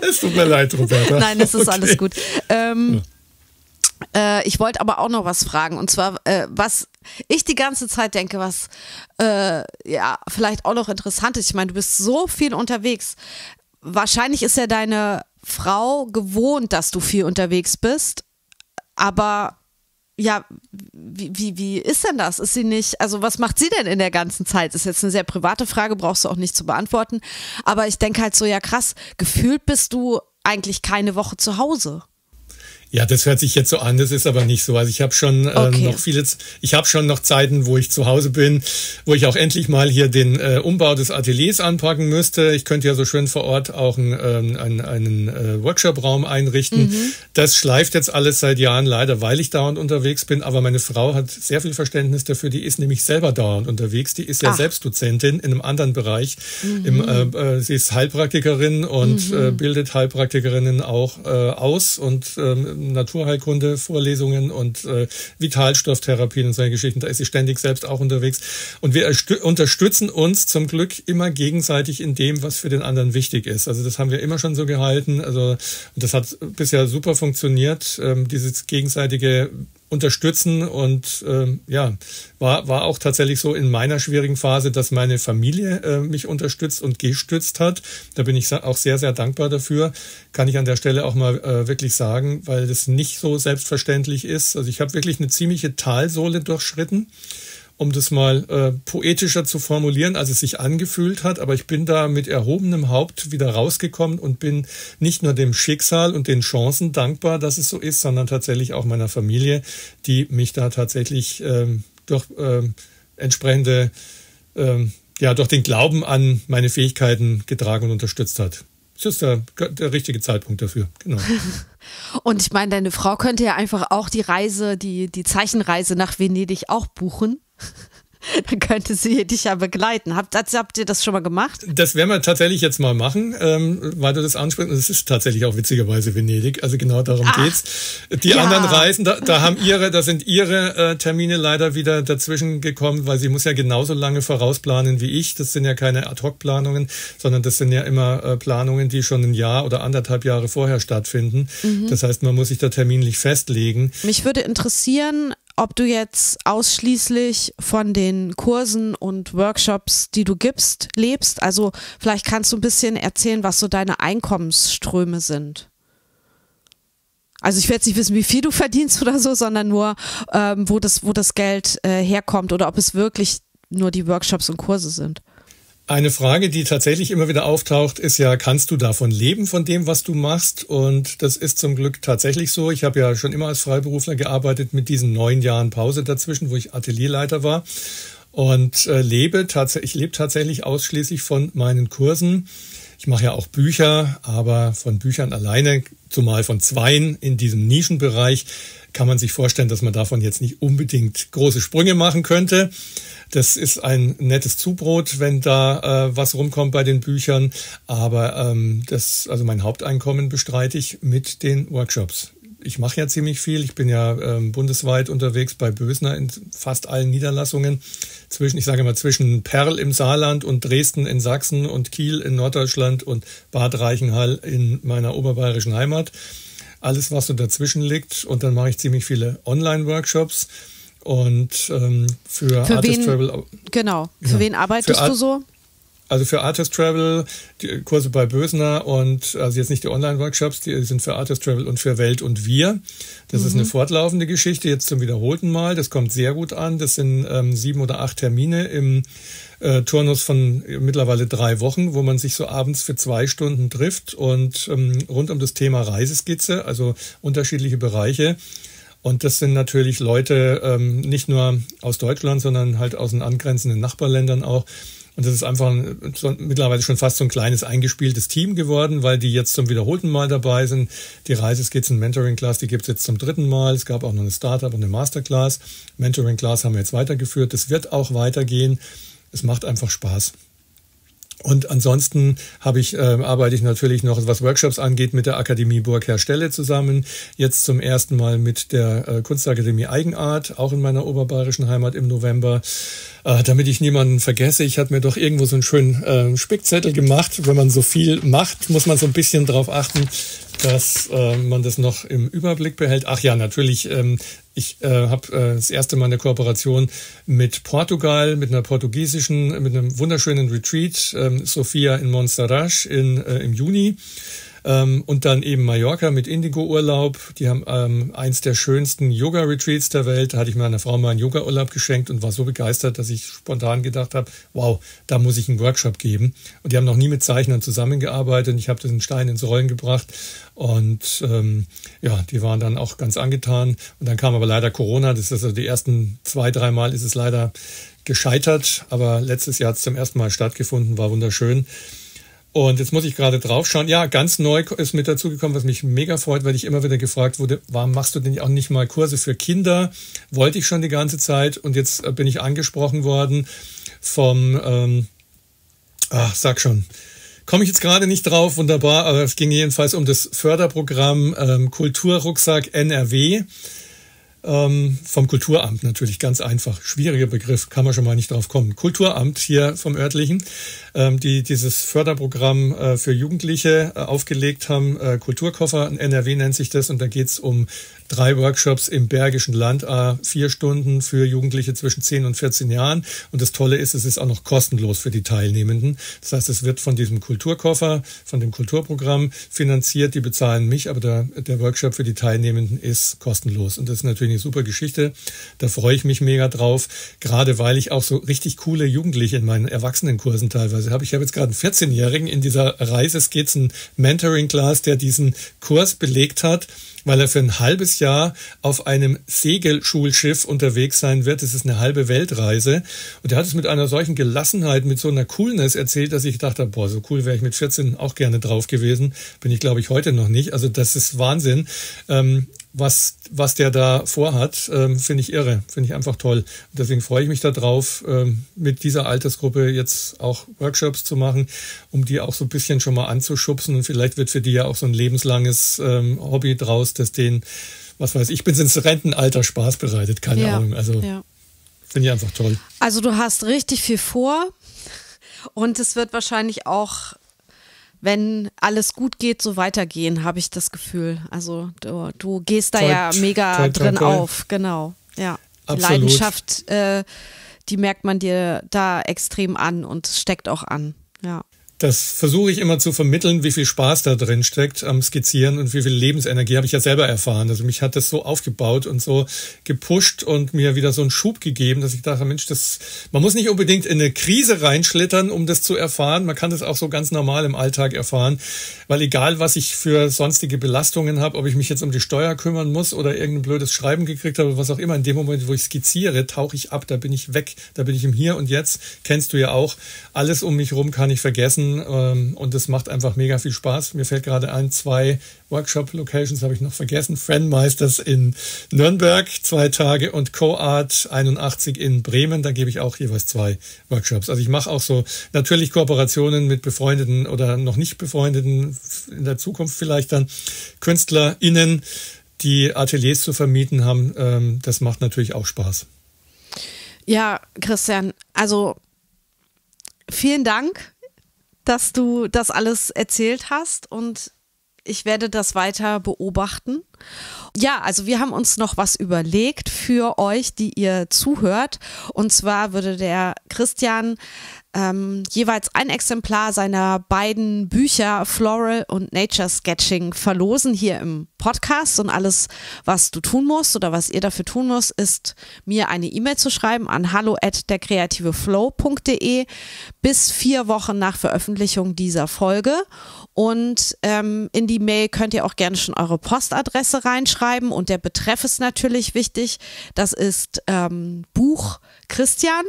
es tut mir leid, Roberta. Nein, es ist okay. alles gut. Ähm, ja. Äh, ich wollte aber auch noch was fragen. Und zwar, äh, was ich die ganze Zeit denke, was äh, ja vielleicht auch noch interessant ist. Ich meine, du bist so viel unterwegs. Wahrscheinlich ist ja deine Frau gewohnt, dass du viel unterwegs bist. Aber ja, wie, wie, wie ist denn das? Ist sie nicht, also was macht sie denn in der ganzen Zeit? Ist jetzt eine sehr private Frage, brauchst du auch nicht zu beantworten. Aber ich denke halt so, ja krass, gefühlt bist du eigentlich keine Woche zu Hause. Ja, das hört sich jetzt so an, das ist aber nicht so. Also ich habe schon ähm, okay. noch viele, ich habe schon noch Zeiten, wo ich zu Hause bin, wo ich auch endlich mal hier den äh, Umbau des Ateliers anpacken müsste. Ich könnte ja so schön vor Ort auch ein, ähm, einen, einen äh, Workshop-Raum einrichten. Mhm. Das schleift jetzt alles seit Jahren leider, weil ich dauernd unterwegs bin. Aber meine Frau hat sehr viel Verständnis dafür. Die ist nämlich selber dauernd unterwegs. Die ist ja Ach. selbst Dozentin in einem anderen Bereich. Mhm. Im, äh, äh, sie ist Heilpraktikerin und mhm. äh, bildet Heilpraktikerinnen auch äh, aus und ähm, Naturheilkunde, Vorlesungen und äh, Vitalstofftherapien und solche Geschichten. Da ist sie ständig selbst auch unterwegs. Und wir unterstützen uns zum Glück immer gegenseitig in dem, was für den anderen wichtig ist. Also das haben wir immer schon so gehalten. Also das hat bisher super funktioniert, ähm, dieses gegenseitige unterstützen und ähm, ja, war, war auch tatsächlich so in meiner schwierigen Phase, dass meine Familie äh, mich unterstützt und gestützt hat. Da bin ich auch sehr, sehr dankbar dafür. Kann ich an der Stelle auch mal äh, wirklich sagen, weil das nicht so selbstverständlich ist. Also ich habe wirklich eine ziemliche Talsohle durchschritten um das mal äh, poetischer zu formulieren, als es sich angefühlt hat. Aber ich bin da mit erhobenem Haupt wieder rausgekommen und bin nicht nur dem Schicksal und den Chancen dankbar, dass es so ist, sondern tatsächlich auch meiner Familie, die mich da tatsächlich ähm, durch ähm, entsprechende, ähm, ja, durch den Glauben an meine Fähigkeiten getragen und unterstützt hat. Das ist der, der richtige Zeitpunkt dafür, genau. Und ich meine, deine Frau könnte ja einfach auch die Reise, die, die Zeichenreise nach Venedig auch buchen. Dann könnte sie dich ja begleiten. Habt, habt ihr das schon mal gemacht? Das werden wir tatsächlich jetzt mal machen, ähm, weil du das ansprichst. Es ist tatsächlich auch witzigerweise Venedig. Also genau darum Ach, geht's. Die ja. anderen Reisen, da, da haben ihre, da sind ihre äh, Termine leider wieder dazwischen gekommen, weil sie muss ja genauso lange vorausplanen wie ich. Das sind ja keine Ad-Hoc-Planungen, sondern das sind ja immer äh, Planungen, die schon ein Jahr oder anderthalb Jahre vorher stattfinden. Mhm. Das heißt, man muss sich da terminlich festlegen. Mich würde interessieren, ob du jetzt ausschließlich von den Kursen und Workshops, die du gibst, lebst. Also vielleicht kannst du ein bisschen erzählen, was so deine Einkommensströme sind. Also ich will jetzt nicht wissen, wie viel du verdienst oder so, sondern nur, ähm, wo, das, wo das Geld äh, herkommt oder ob es wirklich nur die Workshops und Kurse sind. Eine Frage, die tatsächlich immer wieder auftaucht, ist ja, kannst du davon leben, von dem, was du machst? Und das ist zum Glück tatsächlich so. Ich habe ja schon immer als Freiberufler gearbeitet mit diesen neun Jahren Pause dazwischen, wo ich Atelierleiter war. Und äh, lebe tatsächlich, ich lebe tatsächlich ausschließlich von meinen Kursen. Ich mache ja auch Bücher, aber von Büchern alleine, zumal von zweien in diesem Nischenbereich, kann man sich vorstellen, dass man davon jetzt nicht unbedingt große Sprünge machen könnte. Das ist ein nettes Zubrot, wenn da äh, was rumkommt bei den Büchern. Aber ähm, das, also mein Haupteinkommen bestreite ich mit den Workshops. Ich mache ja ziemlich viel. Ich bin ja ähm, bundesweit unterwegs bei Bösner in fast allen Niederlassungen. Zwischen, ich sage mal, zwischen Perl im Saarland und Dresden in Sachsen und Kiel in Norddeutschland und Bad Reichenhall in meiner oberbayerischen Heimat. Alles, was so dazwischen liegt. Und dann mache ich ziemlich viele Online-Workshops und ähm, für, für Artist wen, Travel. Genau. Für ja, wen arbeitest für du so? Also für Artist Travel, die Kurse bei Bösner und also jetzt nicht die Online-Workshops, die sind für Artist Travel und für Welt und Wir. Das mhm. ist eine fortlaufende Geschichte, jetzt zum wiederholten Mal. Das kommt sehr gut an. Das sind ähm, sieben oder acht Termine im äh, Turnus von mittlerweile drei Wochen, wo man sich so abends für zwei Stunden trifft und ähm, rund um das Thema Reiseskizze, also unterschiedliche Bereiche Und das sind natürlich Leute ähm, nicht nur aus Deutschland, sondern halt aus den angrenzenden Nachbarländern auch. Und das ist einfach ein, so, mittlerweile schon fast so ein kleines eingespieltes Team geworden, weil die jetzt zum wiederholten Mal dabei sind. Die Reise Skizzen Mentoring Class, die gibt's jetzt zum dritten Mal. Es gab auch noch eine Startup und eine Masterclass. Mentoring Class haben wir jetzt weitergeführt. Das wird auch weitergehen. Es macht einfach Spaß. Und ansonsten habe ich, äh, arbeite ich natürlich noch, was Workshops angeht, mit der Akademie Burgherr Stelle zusammen. Jetzt zum ersten Mal mit der äh, Kunstakademie Eigenart, auch in meiner oberbayerischen Heimat im November. Äh, damit ich niemanden vergesse, ich habe mir doch irgendwo so einen schönen äh, Spickzettel gemacht. Wenn man so viel macht, muss man so ein bisschen drauf achten, dass äh, man das noch im Überblick behält. Ach ja, natürlich ähm, ich äh, habe äh, das erste Mal eine Kooperation mit Portugal, mit einer portugiesischen, mit einem wunderschönen Retreat, ähm, Sofia in Monserrat in, äh, im Juni. Ähm, und dann eben Mallorca mit Indigo-Urlaub. Die haben ähm, eins der schönsten Yoga-Retreats der Welt. Da hatte ich meiner Frau mal einen Yoga-Urlaub geschenkt und war so begeistert, dass ich spontan gedacht habe, wow, da muss ich einen Workshop geben. Und die haben noch nie mit Zeichnern zusammengearbeitet. Und ich habe diesen Stein ins Rollen gebracht. Und ähm, ja, die waren dann auch ganz angetan. Und dann kam aber leider Corona. Das ist also die ersten zwei, drei Mal ist es leider gescheitert. Aber letztes Jahr hat es zum ersten Mal stattgefunden, war wunderschön. Und jetzt muss ich gerade drauf schauen. Ja, ganz neu ist mit dazugekommen, was mich mega freut, weil ich immer wieder gefragt wurde, warum machst du denn auch nicht mal Kurse für Kinder? Wollte ich schon die ganze Zeit. Und jetzt äh, bin ich angesprochen worden vom, ähm, ach, sag schon, komme ich jetzt gerade nicht drauf, wunderbar, aber es ging jedenfalls um das Förderprogramm ähm, Kulturrucksack NRW ähm, vom Kulturamt natürlich ganz einfach. Schwieriger Begriff, kann man schon mal nicht drauf kommen. Kulturamt hier vom örtlichen, ähm, die dieses Förderprogramm äh, für Jugendliche äh, aufgelegt haben. Äh, Kulturkoffer, NRW nennt sich das, und da geht's um drei Workshops im Bergischen Land, äh, vier Stunden für Jugendliche zwischen 10 und 14 Jahren. Und das Tolle ist, es ist auch noch kostenlos für die Teilnehmenden. Das heißt, es wird von diesem Kulturkoffer, von dem Kulturprogramm finanziert. Die bezahlen mich, aber der, der Workshop für die Teilnehmenden ist kostenlos. Und das ist natürlich eine super Geschichte. Da freue ich mich mega drauf, gerade weil ich auch so richtig coole Jugendliche in meinen Erwachsenenkursen teilweise habe. Ich habe jetzt gerade einen 14-Jährigen in dieser Reiseskizzen Mentoring Class, der diesen Kurs belegt hat weil er für ein halbes Jahr auf einem Segelschulschiff unterwegs sein wird. Das ist eine halbe Weltreise. Und er hat es mit einer solchen Gelassenheit, mit so einer Coolness erzählt, dass ich dachte, boah, so cool wäre ich mit 14 auch gerne drauf gewesen. Bin ich, glaube ich, heute noch nicht. Also das ist Wahnsinn. Ähm, was, was der da vorhat, ähm, finde ich irre, finde ich einfach toll. Deswegen freue ich mich darauf, ähm, mit dieser Altersgruppe jetzt auch Workshops zu machen, um die auch so ein bisschen schon mal anzuschubsen. Und vielleicht wird für die ja auch so ein lebenslanges ähm, Hobby draus, das denen, was weiß ich, bis ins Rentenalter Spaß bereitet, keine ja, Ahnung. Also ja. finde ich einfach toll. Also du hast richtig viel vor. Und es wird wahrscheinlich auch wenn alles gut geht, so weitergehen, habe ich das Gefühl. Also du, du gehst da toi, ja mega toi, drin auf, genau. Ja. Die Leidenschaft, äh, die merkt man dir da extrem an und steckt auch an. Ja das versuche ich immer zu vermitteln, wie viel Spaß da drin steckt am Skizzieren und wie viel Lebensenergie habe ich ja selber erfahren. Also mich hat das so aufgebaut und so gepusht und mir wieder so einen Schub gegeben, dass ich dachte, Mensch, das, man muss nicht unbedingt in eine Krise reinschlittern, um das zu erfahren. Man kann das auch so ganz normal im Alltag erfahren, weil egal, was ich für sonstige Belastungen habe, ob ich mich jetzt um die Steuer kümmern muss oder irgendein blödes Schreiben gekriegt habe, was auch immer, in dem Moment, wo ich skizziere, tauche ich ab, da bin ich weg, da bin ich im Hier und Jetzt. Kennst du ja auch. Alles um mich rum kann ich vergessen ähm, und es macht einfach mega viel Spaß. Mir fällt gerade ein, zwei Workshop-Locations habe ich noch vergessen. Friendmeisters in Nürnberg, zwei Tage und Co-Art 81 in Bremen. Da gebe ich auch jeweils zwei Workshops. Also ich mache auch so natürlich Kooperationen mit befreundeten oder noch nicht befreundeten, in der Zukunft vielleicht dann KünstlerInnen, die Ateliers zu vermieten haben. Ähm, das macht natürlich auch Spaß. Ja, Christian, also vielen Dank dass du das alles erzählt hast und ich werde das weiter beobachten. Ja, also wir haben uns noch was überlegt für euch, die ihr zuhört. Und zwar würde der Christian ähm, jeweils ein Exemplar seiner beiden Bücher Floral und Nature Sketching verlosen hier im Podcast. Und alles, was du tun musst oder was ihr dafür tun müsst, ist mir eine E-Mail zu schreiben an hallo at derkreativeflow.de bis vier Wochen nach Veröffentlichung dieser Folge. Und ähm, in die Mail könnt ihr auch gerne schon eure Postadresse reinschreiben. Und der Betreff ist natürlich wichtig. Das ist ähm, Buch Christian.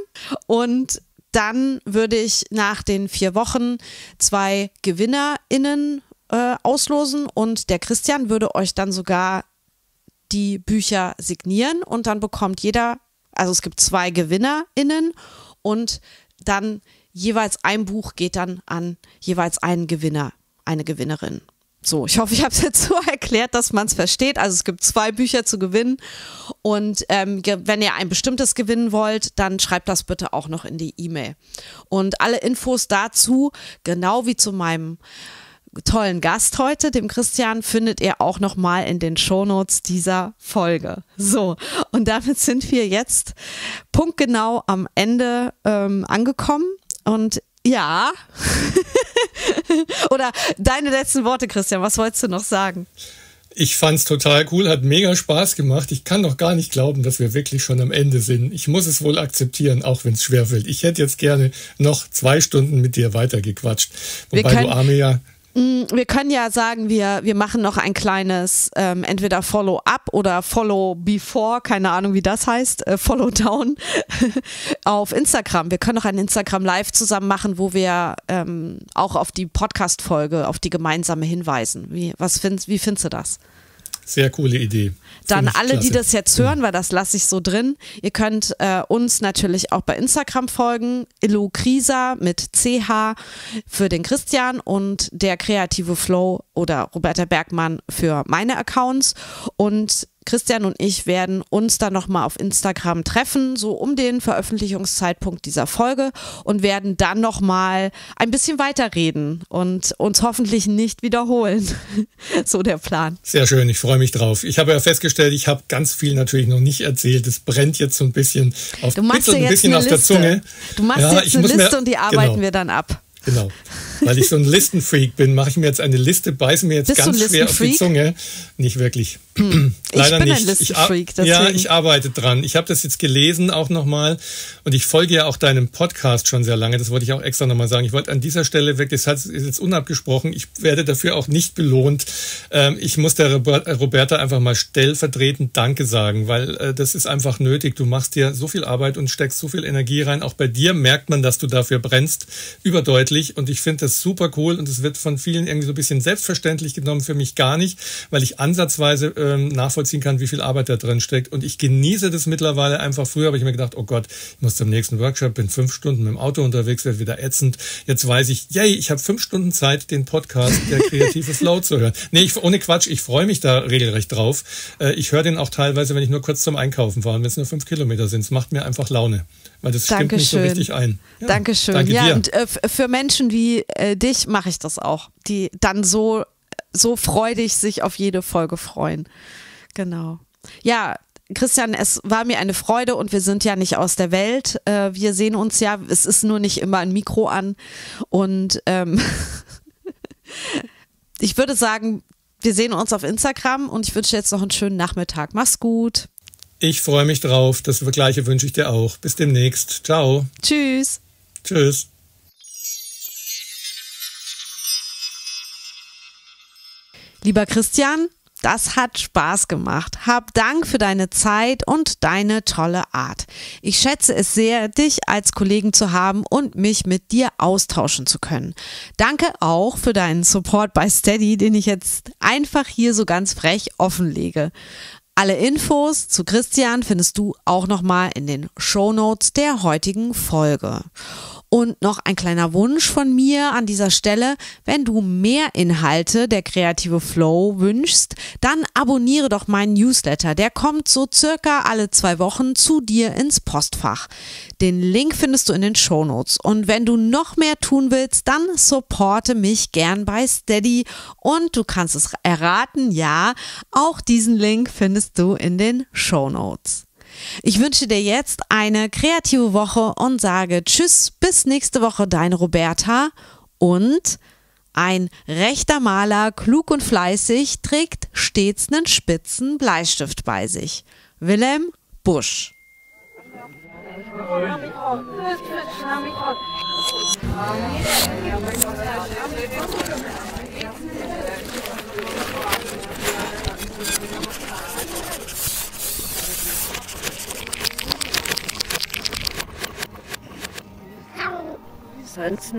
Und dann würde ich nach den vier Wochen zwei GewinnerInnen äh, auslosen und der Christian würde euch dann sogar die Bücher signieren und dann bekommt jeder, also es gibt zwei GewinnerInnen und dann jeweils ein Buch geht dann an jeweils einen Gewinner, eine Gewinnerin. So, ich hoffe, ich habe es jetzt so erklärt, dass man es versteht. Also es gibt zwei Bücher zu gewinnen und ähm, wenn ihr ein bestimmtes gewinnen wollt, dann schreibt das bitte auch noch in die E-Mail. Und alle Infos dazu, genau wie zu meinem tollen Gast heute, dem Christian, findet ihr auch nochmal in den Shownotes dieser Folge. So, und damit sind wir jetzt punktgenau am Ende ähm, angekommen. Und ja. Oder deine letzten Worte, Christian, was wolltest du noch sagen? Ich fand's total cool, hat mega Spaß gemacht. Ich kann noch gar nicht glauben, dass wir wirklich schon am Ende sind. Ich muss es wohl akzeptieren, auch wenn es schwerfällt. Ich hätte jetzt gerne noch zwei Stunden mit dir weitergequatscht. Wobei du Arme ja wir können ja sagen, wir, wir machen noch ein kleines ähm, entweder Follow-up oder Follow-before, keine Ahnung, wie das heißt, äh, Follow-down auf Instagram. Wir können noch ein Instagram Live zusammen machen, wo wir ähm, auch auf die Podcast-Folge, auf die gemeinsame hinweisen. Wie, was findest, wie findest du das? Sehr coole Idee. Dann alle, klasse. die das jetzt hören, weil das lasse ich so drin. Ihr könnt äh, uns natürlich auch bei Instagram folgen. Illu Krisa mit CH für den Christian und der kreative Flow oder Roberta Bergmann für meine Accounts. Und Christian und ich werden uns dann nochmal auf Instagram treffen, so um den Veröffentlichungszeitpunkt dieser Folge und werden dann nochmal ein bisschen weiterreden und uns hoffentlich nicht wiederholen. so der Plan. Sehr schön, ich freue mich drauf. Ich habe ja festgestellt, ich habe ganz viel natürlich noch nicht erzählt. Es brennt jetzt so ein bisschen auf, du machst ein bisschen auf der Zunge. Du machst ja, jetzt eine Liste mir, und die arbeiten genau. wir dann ab. Genau. Weil ich so ein Listenfreak bin, mache ich mir jetzt eine Liste, beiße mir jetzt Bist ganz schwer auf die Zunge. Nicht wirklich. Hm. Leider ich bin nicht. Ein Listenfreak, ich, ja, ich arbeite dran. Ich habe das jetzt gelesen auch nochmal und ich folge ja auch deinem Podcast schon sehr lange. Das wollte ich auch extra nochmal sagen. Ich wollte an dieser Stelle wirklich, das ist jetzt unabgesprochen, ich werde dafür auch nicht belohnt. Ähm, ich muss der Roberta einfach mal stellvertretend Danke sagen, weil äh, das ist einfach nötig. Du machst dir so viel Arbeit und steckst so viel Energie rein. Auch bei dir merkt man, dass du dafür brennst, überdeutlich. Und ich finde das super cool und es wird von vielen irgendwie so ein bisschen selbstverständlich genommen, für mich gar nicht, weil ich ansatzweise ähm, nachvollziehen kann, wie viel Arbeit da drin steckt. Und ich genieße das mittlerweile einfach. Früher habe ich mir gedacht, oh Gott, ich muss zum nächsten Workshop, bin fünf Stunden mit dem Auto unterwegs, wird wieder ätzend. Jetzt weiß ich, yay, ich habe fünf Stunden Zeit, den Podcast der kreative Flow zu hören. Nee, ich, ohne Quatsch, ich freue mich da regelrecht drauf. Äh, ich höre den auch teilweise, wenn ich nur kurz zum Einkaufen fahre, wenn es nur fünf Kilometer sind. Es macht mir einfach Laune weil das Dankeschön. stimmt nicht so richtig ein. Ja, Dankeschön. Danke ja, dir. und äh, für Menschen wie äh, dich mache ich das auch, die dann so, so freudig sich auf jede Folge freuen. Genau. Ja, Christian, es war mir eine Freude und wir sind ja nicht aus der Welt. Äh, wir sehen uns ja, es ist nur nicht immer ein Mikro an. Und ähm, ich würde sagen, wir sehen uns auf Instagram und ich wünsche jetzt noch einen schönen Nachmittag. Mach's gut. Ich freue mich drauf. Das Gleiche wünsche ich dir auch. Bis demnächst. Ciao. Tschüss. Tschüss. Lieber Christian, das hat Spaß gemacht. Hab Dank für deine Zeit und deine tolle Art. Ich schätze es sehr, dich als Kollegen zu haben und mich mit dir austauschen zu können. Danke auch für deinen Support bei Steady, den ich jetzt einfach hier so ganz frech offenlege. Alle Infos zu Christian findest du auch nochmal in den Show Notes der heutigen Folge. Und noch ein kleiner Wunsch von mir an dieser Stelle. Wenn du mehr Inhalte der Kreative Flow wünschst, dann abonniere doch meinen Newsletter. Der kommt so circa alle zwei Wochen zu dir ins Postfach. Den Link findest du in den Show Notes. Und wenn du noch mehr tun willst, dann supporte mich gern bei Steady. Und du kannst es erraten, ja, auch diesen Link findest du in den Show Notes. Ich wünsche dir jetzt eine kreative Woche und sage Tschüss, bis nächste Woche, deine Roberta. Und ein rechter Maler, klug und fleißig, trägt stets einen spitzen Bleistift bei sich. Wilhelm Busch. Sonst